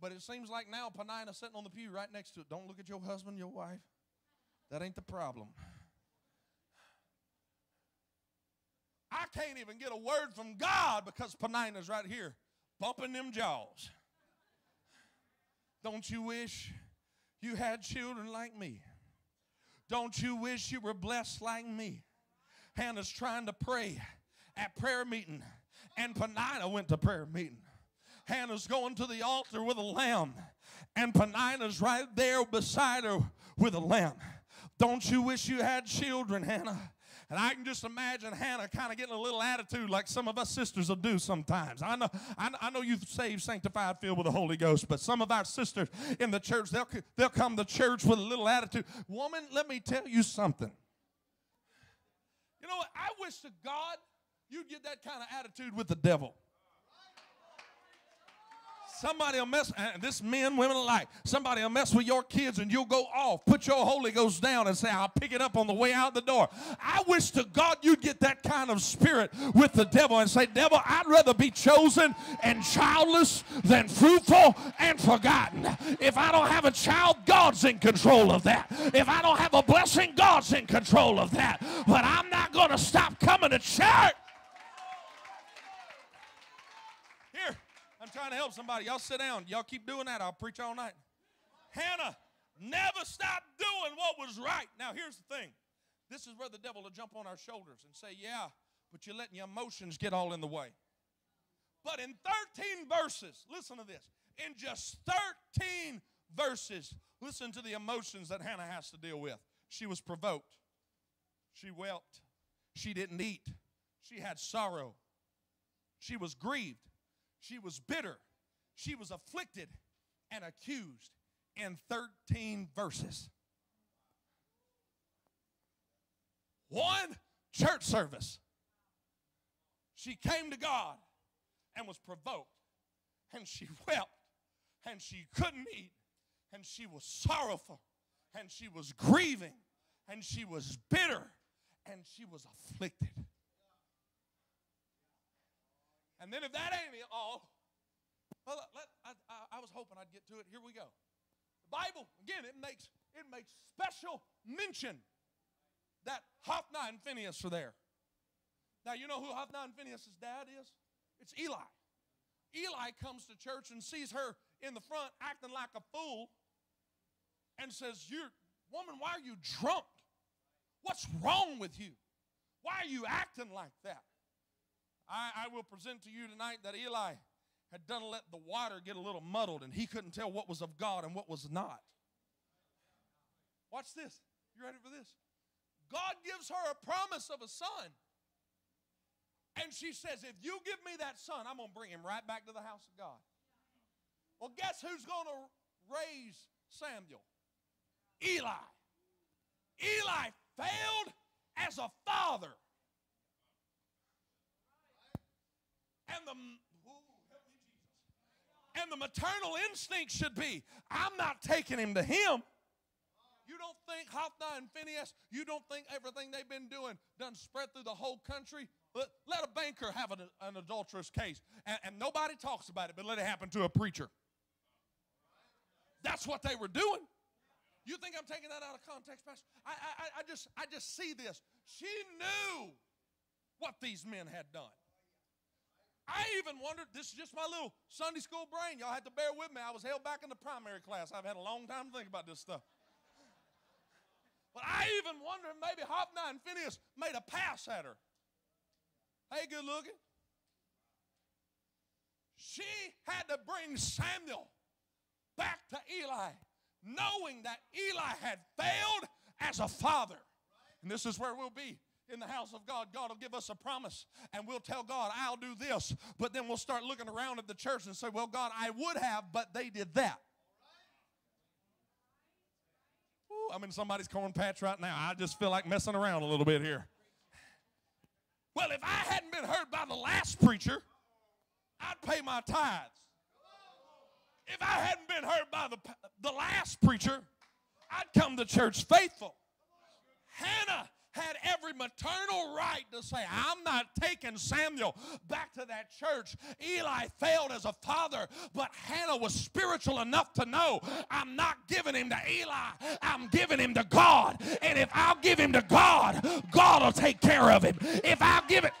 But it seems like now Peninnah sitting on the pew right next to it. Don't look at your husband, your wife. That ain't the problem. I can't even get a word from God because Peninnah's right here bumping them jaws. Don't you wish you had children like me? Don't you wish you were blessed like me? Hannah's trying to pray at prayer meeting, and Peninnah went to prayer meeting. Hannah's going to the altar with a lamb, and Peninnah's right there beside her with a lamb. Don't you wish you had children, Hannah? And I can just imagine Hannah kind of getting a little attitude like some of us sisters will do sometimes. I know, I, I know you've saved, sanctified, filled with the Holy Ghost, but some of our sisters in the church, they'll, they'll come to church with a little attitude. Woman, let me tell you something. You know what? I wish to God you'd get that kind of attitude with the devil. Somebody will mess, this men, women alike, somebody will mess with your kids and you'll go off, put your Holy Ghost down and say, I'll pick it up on the way out the door. I wish to God you'd get that kind of spirit with the devil and say, Devil, I'd rather be chosen and childless than fruitful and forgotten. If I don't have a child, God's in control of that. If I don't have a blessing, God's in control of that. But I'm not going to stop coming to church. Here, I'm trying to help somebody. Y'all sit down. Y'all keep doing that. I'll preach all night. Hannah never stopped doing what was right. Now, here's the thing this is where the devil will jump on our shoulders and say, Yeah, but you're letting your emotions get all in the way. But in 13 verses, listen to this. In just 13 verses, listen to the emotions that Hannah has to deal with. She was provoked, she wept, she didn't eat, she had sorrow, she was grieved, she was bitter, she was afflicted and accused in 13 verses. One church service. She came to God and was provoked, and she wept, and she couldn't eat, and she was sorrowful, and she was grieving, and she was bitter, and she was afflicted. And then if that ain't all, oh, well, let, I, I, I was hoping I'd get to it. Here we go. The Bible, again, it makes it makes special mention that Hophni and Phineas are there. Now you know who Hophni and Phineas' dad is? It's Eli. Eli comes to church and sees her in the front acting like a fool and says, You woman, why are you drunk? What's wrong with you? Why are you acting like that? I, I will present to you tonight that Eli had done let the water get a little muddled and he couldn't tell what was of God and what was not. Watch this. You ready for this? God gives her a promise of a son. And she says, If you give me that son, I'm going to bring him right back to the house of God. Well, guess who's going to raise Samuel? Eli. Eli failed as a father. And the and the maternal instinct should be I'm not taking him to him. You don't think Hophni and Phineas, you don't think everything they've been doing done spread through the whole country? Let, let a banker have an, an adulterous case, and, and nobody talks about it, but let it happen to a preacher. That's what they were doing. You think I'm taking that out of context, Pastor? I, I, I, just, I just see this. She knew what these men had done. I even wondered, this is just my little Sunday school brain. Y'all had to bear with me. I was held back in the primary class. I've had a long time to think about this stuff. But I even wonder if maybe Hophni and Phineas made a pass at her. Hey, good looking. She had to bring Samuel back to Eli, knowing that Eli had failed as a father. And this is where we'll be in the house of God, God will give us a promise and we'll tell God, I'll do this. But then we'll start looking around at the church and say, Well, God, I would have, but they did that. Ooh, I'm in somebody's corn patch right now. I just feel like messing around a little bit here. Well, if I hadn't been hurt by the last preacher, I'd pay my tithes. If I hadn't been hurt by the, the last preacher, I'd come to church faithful. Hannah had every maternal right to say, I'm not taking Samuel back to that church. Eli failed as a father, but Hannah was spiritual enough to know, I'm not giving him to Eli, I'm giving him to God. And if I'll give him to God, God will take care of him. If I'll give it,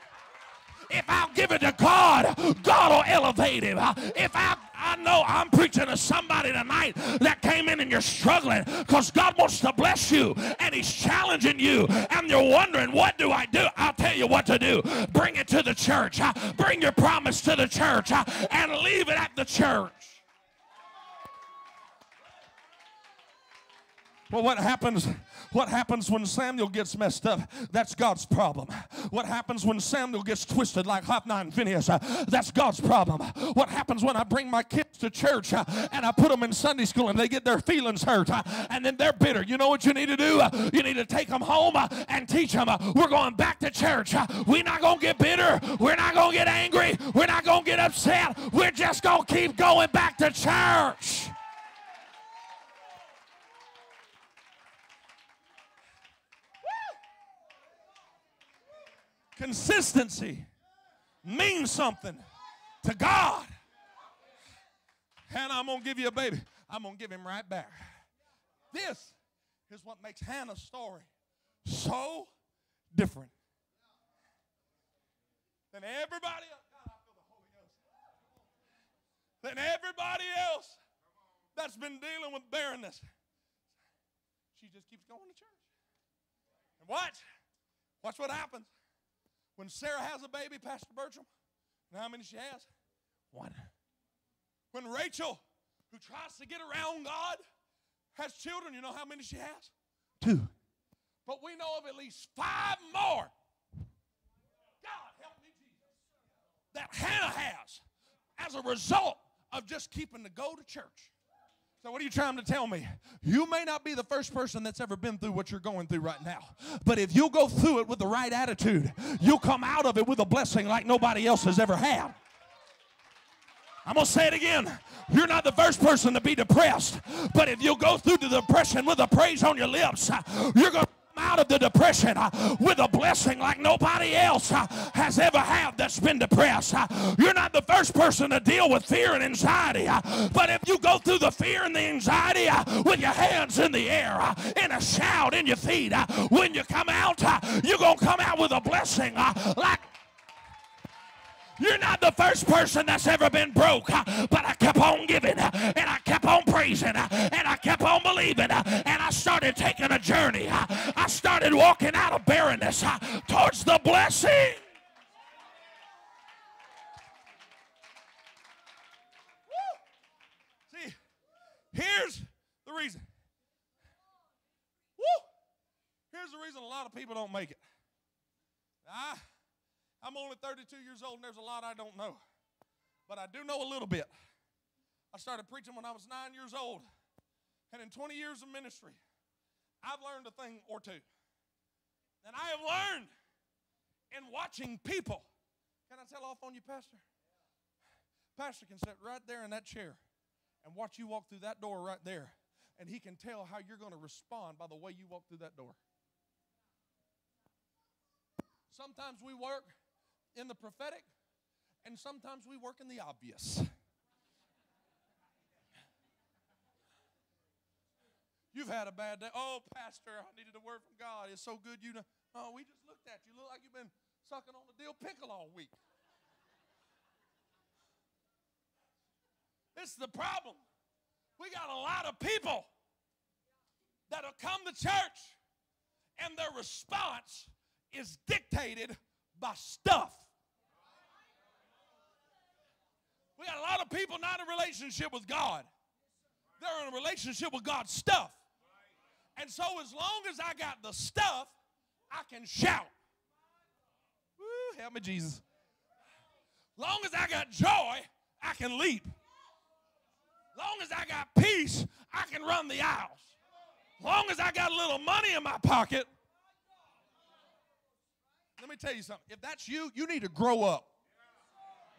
if I'll give it to God, God will elevate him. If I I know I'm preaching to somebody tonight that came in and you're struggling because God wants to bless you and He's challenging you and you're wondering, what do I do? I'll tell you what to do. Bring it to the church. Uh, bring your promise to the church uh, and leave it at the church. Well, what happens What happens when Samuel gets messed up? That's God's problem. What happens when Samuel gets twisted like Hophni and Phineas? That's God's problem. What happens when I bring my kids to church uh, and I put them in Sunday school and they get their feelings hurt uh, and then they're bitter? You know what you need to do? You need to take them home uh, and teach them. we're going back to church. We're not going to get bitter. We're not going to get angry. We're not going to get upset. We're just going to keep going back to church. Consistency means something to God. Hannah, I'm going to give you a baby. I'm going to give him right back. This is what makes Hannah's story so different than everybody else. Than everybody else that's been dealing with barrenness. She just keeps going to church. And watch. Watch what happens. When Sarah has a baby, Pastor Bertram, you know how many she has? One. When Rachel, who tries to get around God, has children, you know how many she has? Two. But we know of at least five more. God help me, Jesus. That Hannah has as a result of just keeping to go to church. So, what are you trying to tell me? You may not be the first person that's ever been through what you're going through right now. But if you go through it with the right attitude, you'll come out of it with a blessing like nobody else has ever had. I'm going to say it again. You're not the first person to be depressed. But if you go through the depression with a praise on your lips, you're going to out of the depression uh, with a blessing like nobody else uh, has ever had that's been depressed. Uh, You're not the first person to deal with fear and anxiety. But if you go through the fear and the anxiety with your hands in the air and a shout in your feet, when you come out, you're going to come out with a blessing like you're not the first person that's ever been broke, uh, but I kept on giving, uh, and I kept on praising, uh, and I kept on believing, and I started taking a journey. I started walking out of barrenness towards the blessing. Woo! See, here's the reason. Woo! Here's the reason a lot of people don't make it. I, I'm only 32 years old, and there's a lot I don't know. But I do know a little bit. I started preaching when I was nine years old. And in 20 years of ministry, I've learned a thing or two. And I have learned in watching people. Can I tell off on you, Pastor? Pastor can sit right there in that chair and watch you walk through that door right there. And he can tell how you're going to respond by the way you walk through that door. Sometimes we work in the prophetic, and sometimes we work in the obvious. You've had a bad day. Oh, Pastor, I needed a word from God. It's so good. You know, oh, we just looked at you. Look like you've been sucking on the dill pickle all week. This is the problem. We got a lot of people that'll come to church, and their response is dictated by stuff. We got a lot of people not in a relationship with God. They're in a relationship with God's stuff. And so as long as I got the stuff, I can shout. Woo, help me, Jesus. Long as I got joy, I can leap. Long as I got peace, I can run the aisles. Long as I got a little money in my pocket. Let me tell you something. If that's you, you need to grow up.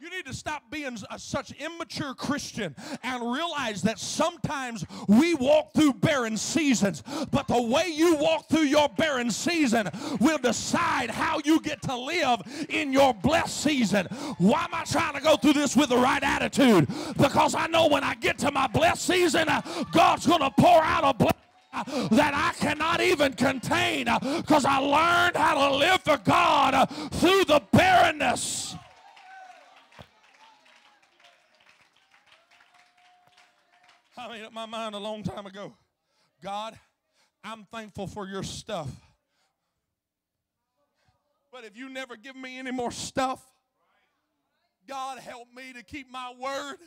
You need to stop being a, such immature Christian and realize that sometimes we walk through barren seasons, but the way you walk through your barren season will decide how you get to live in your blessed season. Why am I trying to go through this with the right attitude? Because I know when I get to my blessed season, uh, God's going to pour out a blessing that I cannot even contain because I learned how to live for God uh, through the barrenness. I made up my mind a long time ago. God, I'm thankful for your stuff. But if you never give me any more stuff, God help me to keep my word.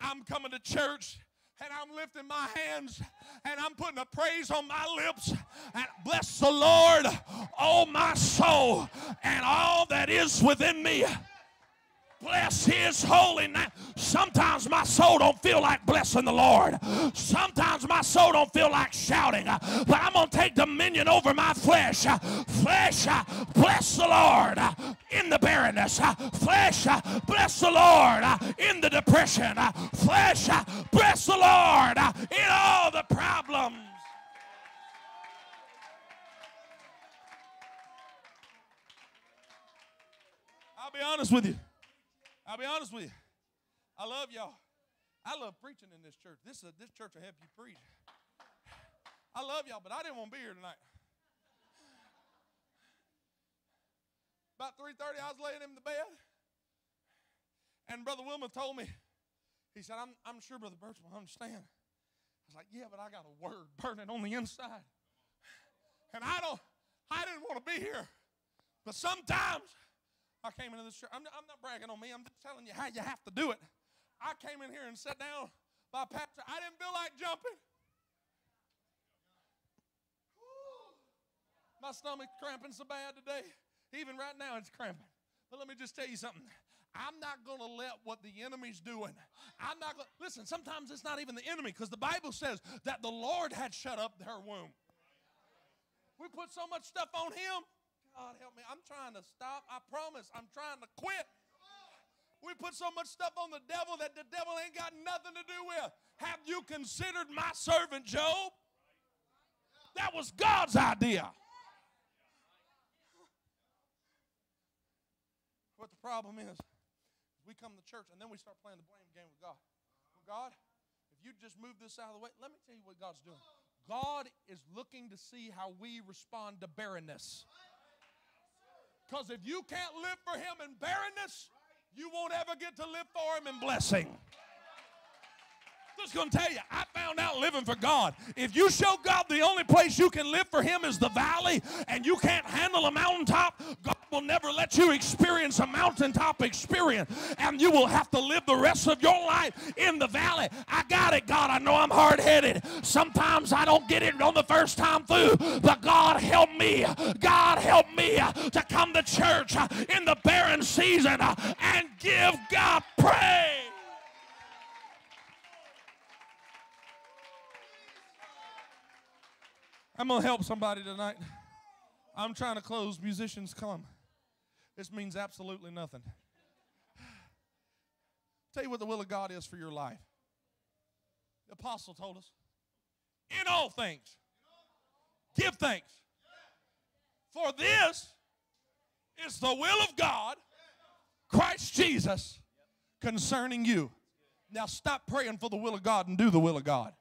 I'm coming to church and I'm lifting my hands and I'm putting a praise on my lips and bless the Lord, oh my soul, and all that is within me. Bless his holy name. Sometimes my soul don't feel like blessing the Lord. Sometimes my soul don't feel like shouting. But I'm going to take dominion over my flesh. Flesh, bless the Lord in the barrenness. Flesh, bless the Lord in the depression. Flesh, bless the Lord in all the problems. I'll be honest with you. I'll be honest with you. I love y'all. I love preaching in this church. This, uh, this church will help you preach. I love y'all, but I didn't want to be here tonight. About 3.30, I was laying in the bed, and Brother Wilma told me, he said, I'm, I'm sure Brother Birch will understand. I was like, yeah, but I got a word burning on the inside. And I don't, I didn't want to be here. But sometimes I came into this church. I'm, I'm not bragging on me. I'm just telling you how you have to do it. I came in here and sat down by pastor. I didn't feel like jumping. My stomach's cramping so bad today. Even right now, it's cramping. But let me just tell you something. I'm not going to let what the enemy's doing. I'm not going to listen. Sometimes it's not even the enemy because the Bible says that the Lord had shut up her womb. We put so much stuff on him God help me. I'm trying to stop. I promise. I'm trying to quit. We put so much stuff on the devil that the devil ain't got nothing to do with. Have you considered my servant Job? That was God's idea. What the problem is, we come to church and then we start playing the blame game with God. God, if you just move this out of the way, let me tell you what God's doing. God is looking to see how we respond to barrenness. Because if you can't live for Him in barrenness, you won't ever get to live for Him in blessing. Just gonna tell you, I found out living for God. If you show God the only place you can live for Him is the valley, and you can't handle a mountaintop, God will never let you experience a mountaintop experience, and you will have to live the rest of your life in the valley. I got it, God. I know I'm hard headed. Sometimes I don't get it on the first time through, but God help me. God help me to come to church in the barren season and give God praise. I'm going to help somebody tonight. I'm trying to close. Musicians, come. This means absolutely nothing. Tell you what the will of God is for your life. The apostle told us in all things, give thanks. For this is the will of God, Christ Jesus, concerning you. Now stop praying for the will of God and do the will of God.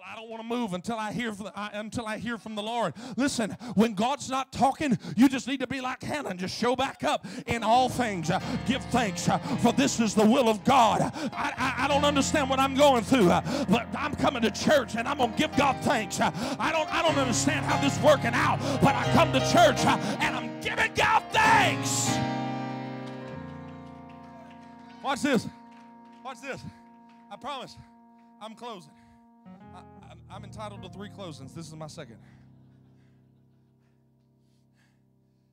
Well, I don't want to move until I hear from the, I, until I hear from the Lord. Listen, when God's not talking, you just need to be like Hannah and just show back up in all things. Uh, give thanks, uh, for this is the will of God. I, I, I don't understand what I'm going through, uh, but I'm coming to church and I'm gonna give God thanks. I don't I don't understand how this is working out, but I come to church and I'm giving God thanks. Watch this. Watch this. I promise. I'm closing. I, am entitled to three closings. This is my second.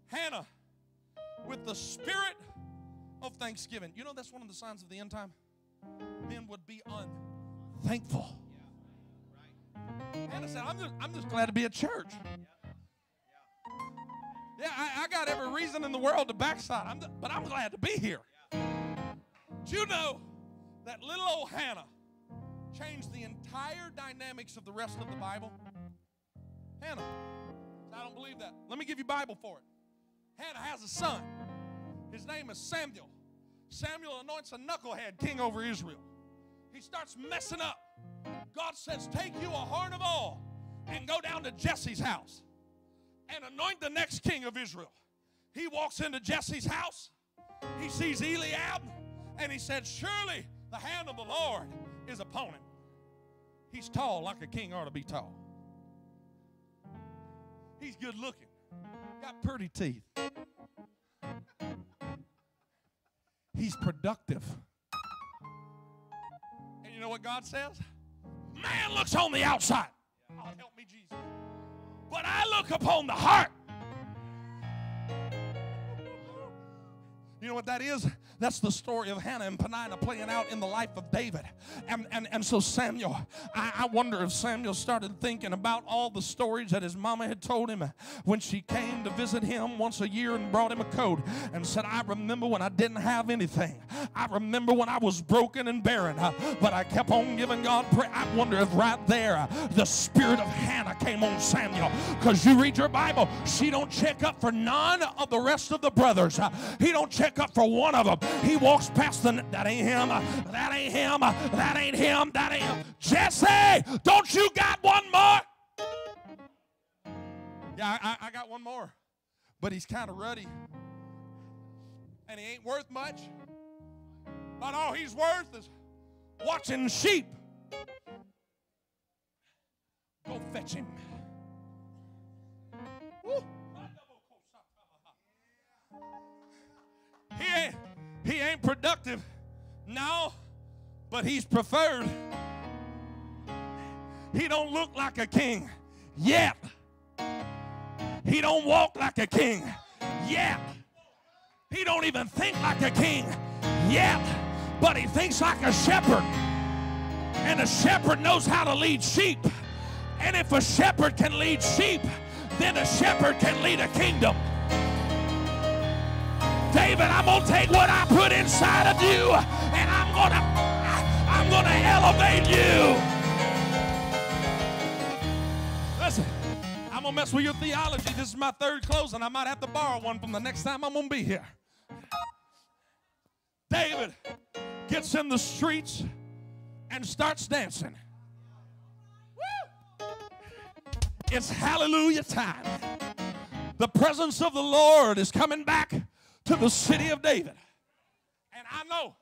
Hannah, with the spirit of thanksgiving. You know that's one of the signs of the end time? Men would be unthankful. Hannah said, I'm just, I'm just glad to be at church. Yeah, I, I got every reason in the world to backslide, I'm but I'm glad to be here. Do you know that little old Hannah changed the entire dynamics of the rest of the Bible? Hannah. I don't believe that. Let me give you Bible for it. Hannah has a son. His name is Samuel. Samuel anoints a knucklehead king over Israel. He starts messing up. God says, Take you a horn of oil and go down to Jesse's house and anoint the next king of Israel. He walks into Jesse's house. He sees Eliab and he said, Surely the hand of the Lord is upon him. He's tall like a king ought to be tall. He's good looking. Got pretty teeth. He's productive. And you know what God says? Man looks on the outside. Help me, Jesus. But I look upon the heart. You know what that is? That's the story of Hannah and Peninnah playing out in the life of David. And, and, and so Samuel, I, I wonder if Samuel started thinking about all the stories that his mama had told him when she came to visit him once a year and brought him a coat and said, I remember when I didn't have anything. I remember when I was broken and barren, but I kept on giving God prayer. I wonder if right there the spirit of Hannah came on Samuel. Because you read your Bible, she don't check up for none of the rest of the brothers. He don't check up for one of them. He walks past the, that ain't him, that ain't him, that ain't him, that ain't him. Jesse, don't you got one more? Yeah, I, I got one more. But he's kind of ruddy. And he ain't worth much. But all he's worth is watching sheep. Go fetch him. Woo. He ain't, he ain't productive now, but he's preferred. He don't look like a king yet. He don't walk like a king yet. He don't even think like a king yet, but he thinks like a shepherd. And a shepherd knows how to lead sheep. And if a shepherd can lead sheep, then a shepherd can lead a kingdom. David, I'm gonna take what I put inside of you and I'm gonna I'm gonna elevate you. Listen, I'm gonna mess with your theology. This is my third closing. I might have to borrow one from the next time I'm gonna be here. David gets in the streets and starts dancing. Woo! It's hallelujah time. The presence of the Lord is coming back to the city of David. And I know,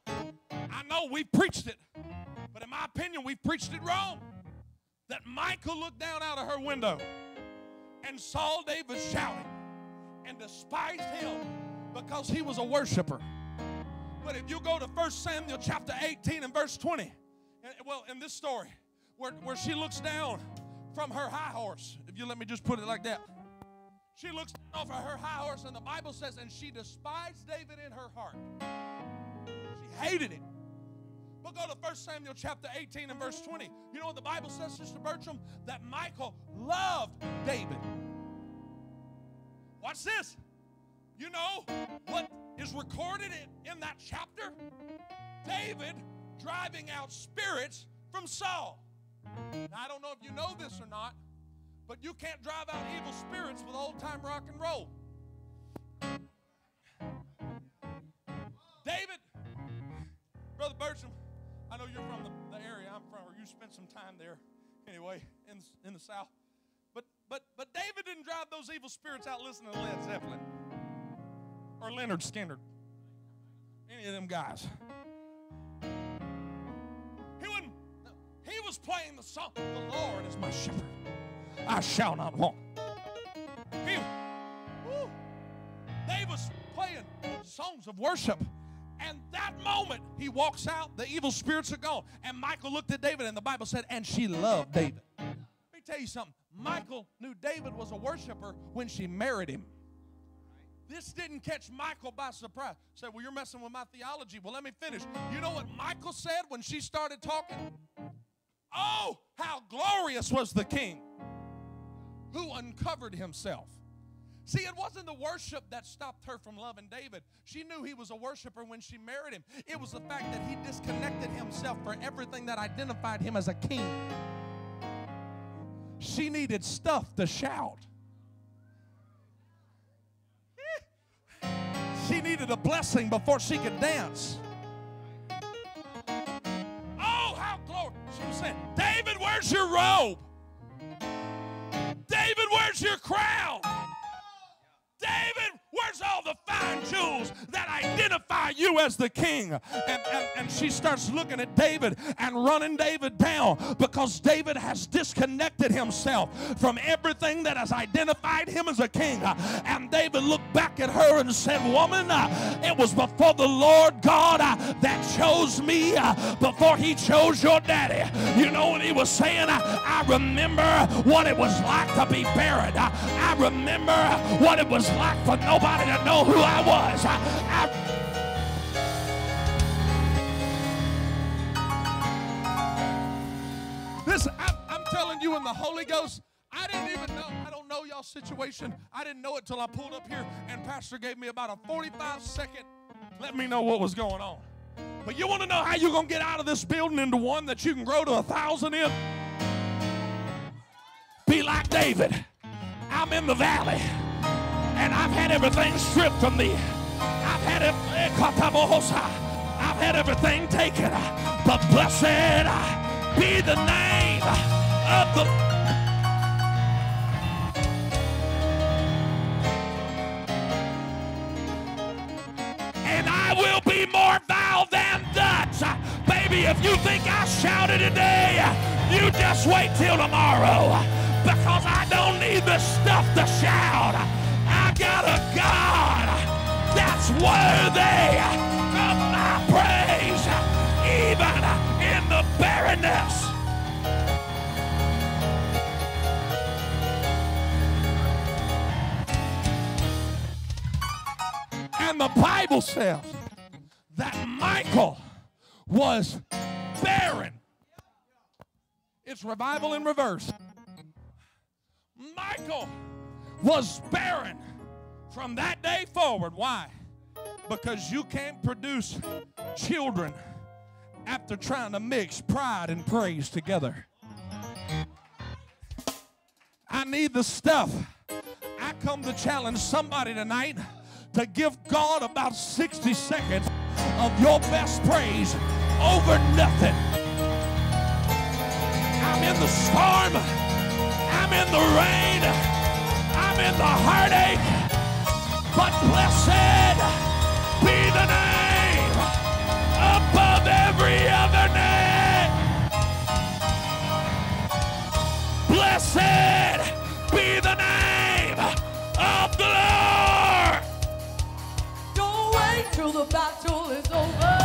I know we've preached it, but in my opinion, we've preached it wrong. That Michal looked down out of her window and saw David shouting and despised him because he was a worshiper. But if you go to 1 Samuel chapter 18 and verse 20, and- well, in this story, where, where she looks down from her high horse, if you let me just put it like that, she looks off of her high horse, and the Bible says, and she despised David in her heart. She hated him. But go to 1 Samuel chapter 18 and verse 20. You know what the Bible says, Sister Bertram? That Michal loved David. Watch this. You know what is recorded in, in that chapter? David driving out spirits from Saul. Now, I don't know if you know this or not, but you can't drive out evil spirits with old time rock and roll. David, Brother Bertram, I know you're from the, the area I'm from, or you spent some time there anyway, in, in the South. But, but, but David didn't drive those evil spirits out listening to Led Zeppelin or Lynyrd Skynyrd, any of them guys. He, wouldn't, he was playing the song, The Lord is my shepherd. I shall not want. They was playing songs of worship. And that moment, he walks out, the evil spirits are gone. And Michal looked at David, and the Bible said, and she loved David. Let me tell you something. Michal knew David was a worshiper when she married him. This didn't catch Michal by surprise. Say, well, you're messing with my theology. Well, let me finish. You know what Michal said when she started talking? Oh, how glorious was the king who uncovered himself. See, it wasn't the worship that stopped her from loving David. She knew he was a worshiper when she married him. It was the fact that he disconnected himself for everything that identified him as a king. She needed stuff to shout. She needed a blessing before she could dance. Oh, how glorious. She was saying, David, where's your robe? Crown? Where's all the fine jewels that identify you as the king? And, and, and she starts looking at David and running David down because David has disconnected himself from everything that has identified him as a king. And David looked back at her and said, Woman, uh, it was before the Lord God uh, that chose me, uh, before He chose your daddy. You know what He was saying? I remember what it was like to be buried. I remember what it was like for nobody to know who I was. Uh, I Listen, I'm, I'm telling you in the Holy Ghost, I didn't even know. I don't know y'all situation. I didn't know it till I pulled up here and Pastor gave me about a 45 second. Let me know what was going on. But you want to know how you're going to get out of this building into one that you can grow to a thousand in? Be like David. I'm in the valley and I've had everything stripped from me. I've had it. Eh, I've had everything taken. But blessed be the name of the and I will be more vile than Dutch. Baby, if you think I shouted today, you just wait till tomorrow. Because I don't need the stuff to shout. Got a God that's worthy of my praise, even in the barrenness. And the Bible says that Michal was barren. It's revival in reverse. Michal was barren from that day forward. Why? Because you can't produce children after trying to mix pride and praise together. I need the stuff. I come to challenge somebody tonight to give God about 60 seconds of your best praise over nothing. I'm in the storm. I'm in the rain. I'm in the heartache. But blessed be the name above every other name. Blessed be the name of the Lord. Don't wait till the battle is over.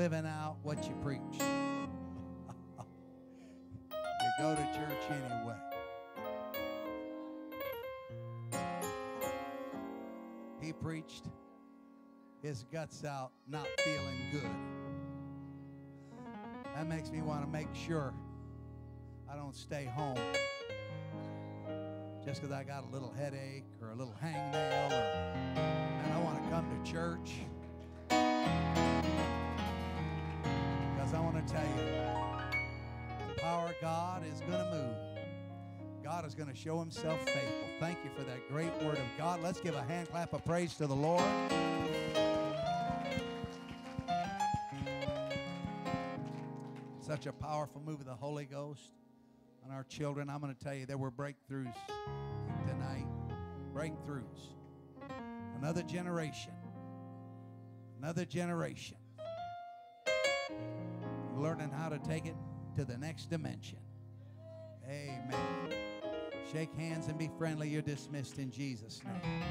Living out what you preach. you go to church anyway. He preached his guts out, not feeling good. That makes me want to make sure I don't stay home just because I got a little headache or a little hangnail or and I want to come to church. I want to tell you, the power of God is going to move. God is going to show himself faithful. Thank you for that great word of God. Let's give a hand clap of praise to the Lord. Such a powerful move of the Holy Ghost on our children. I'm going to tell you there were breakthroughs tonight. Breakthroughs. Another generation. Another generation. Learning how to take it to the next dimension. Amen. Shake hands and be friendly. You're dismissed in Jesus' name.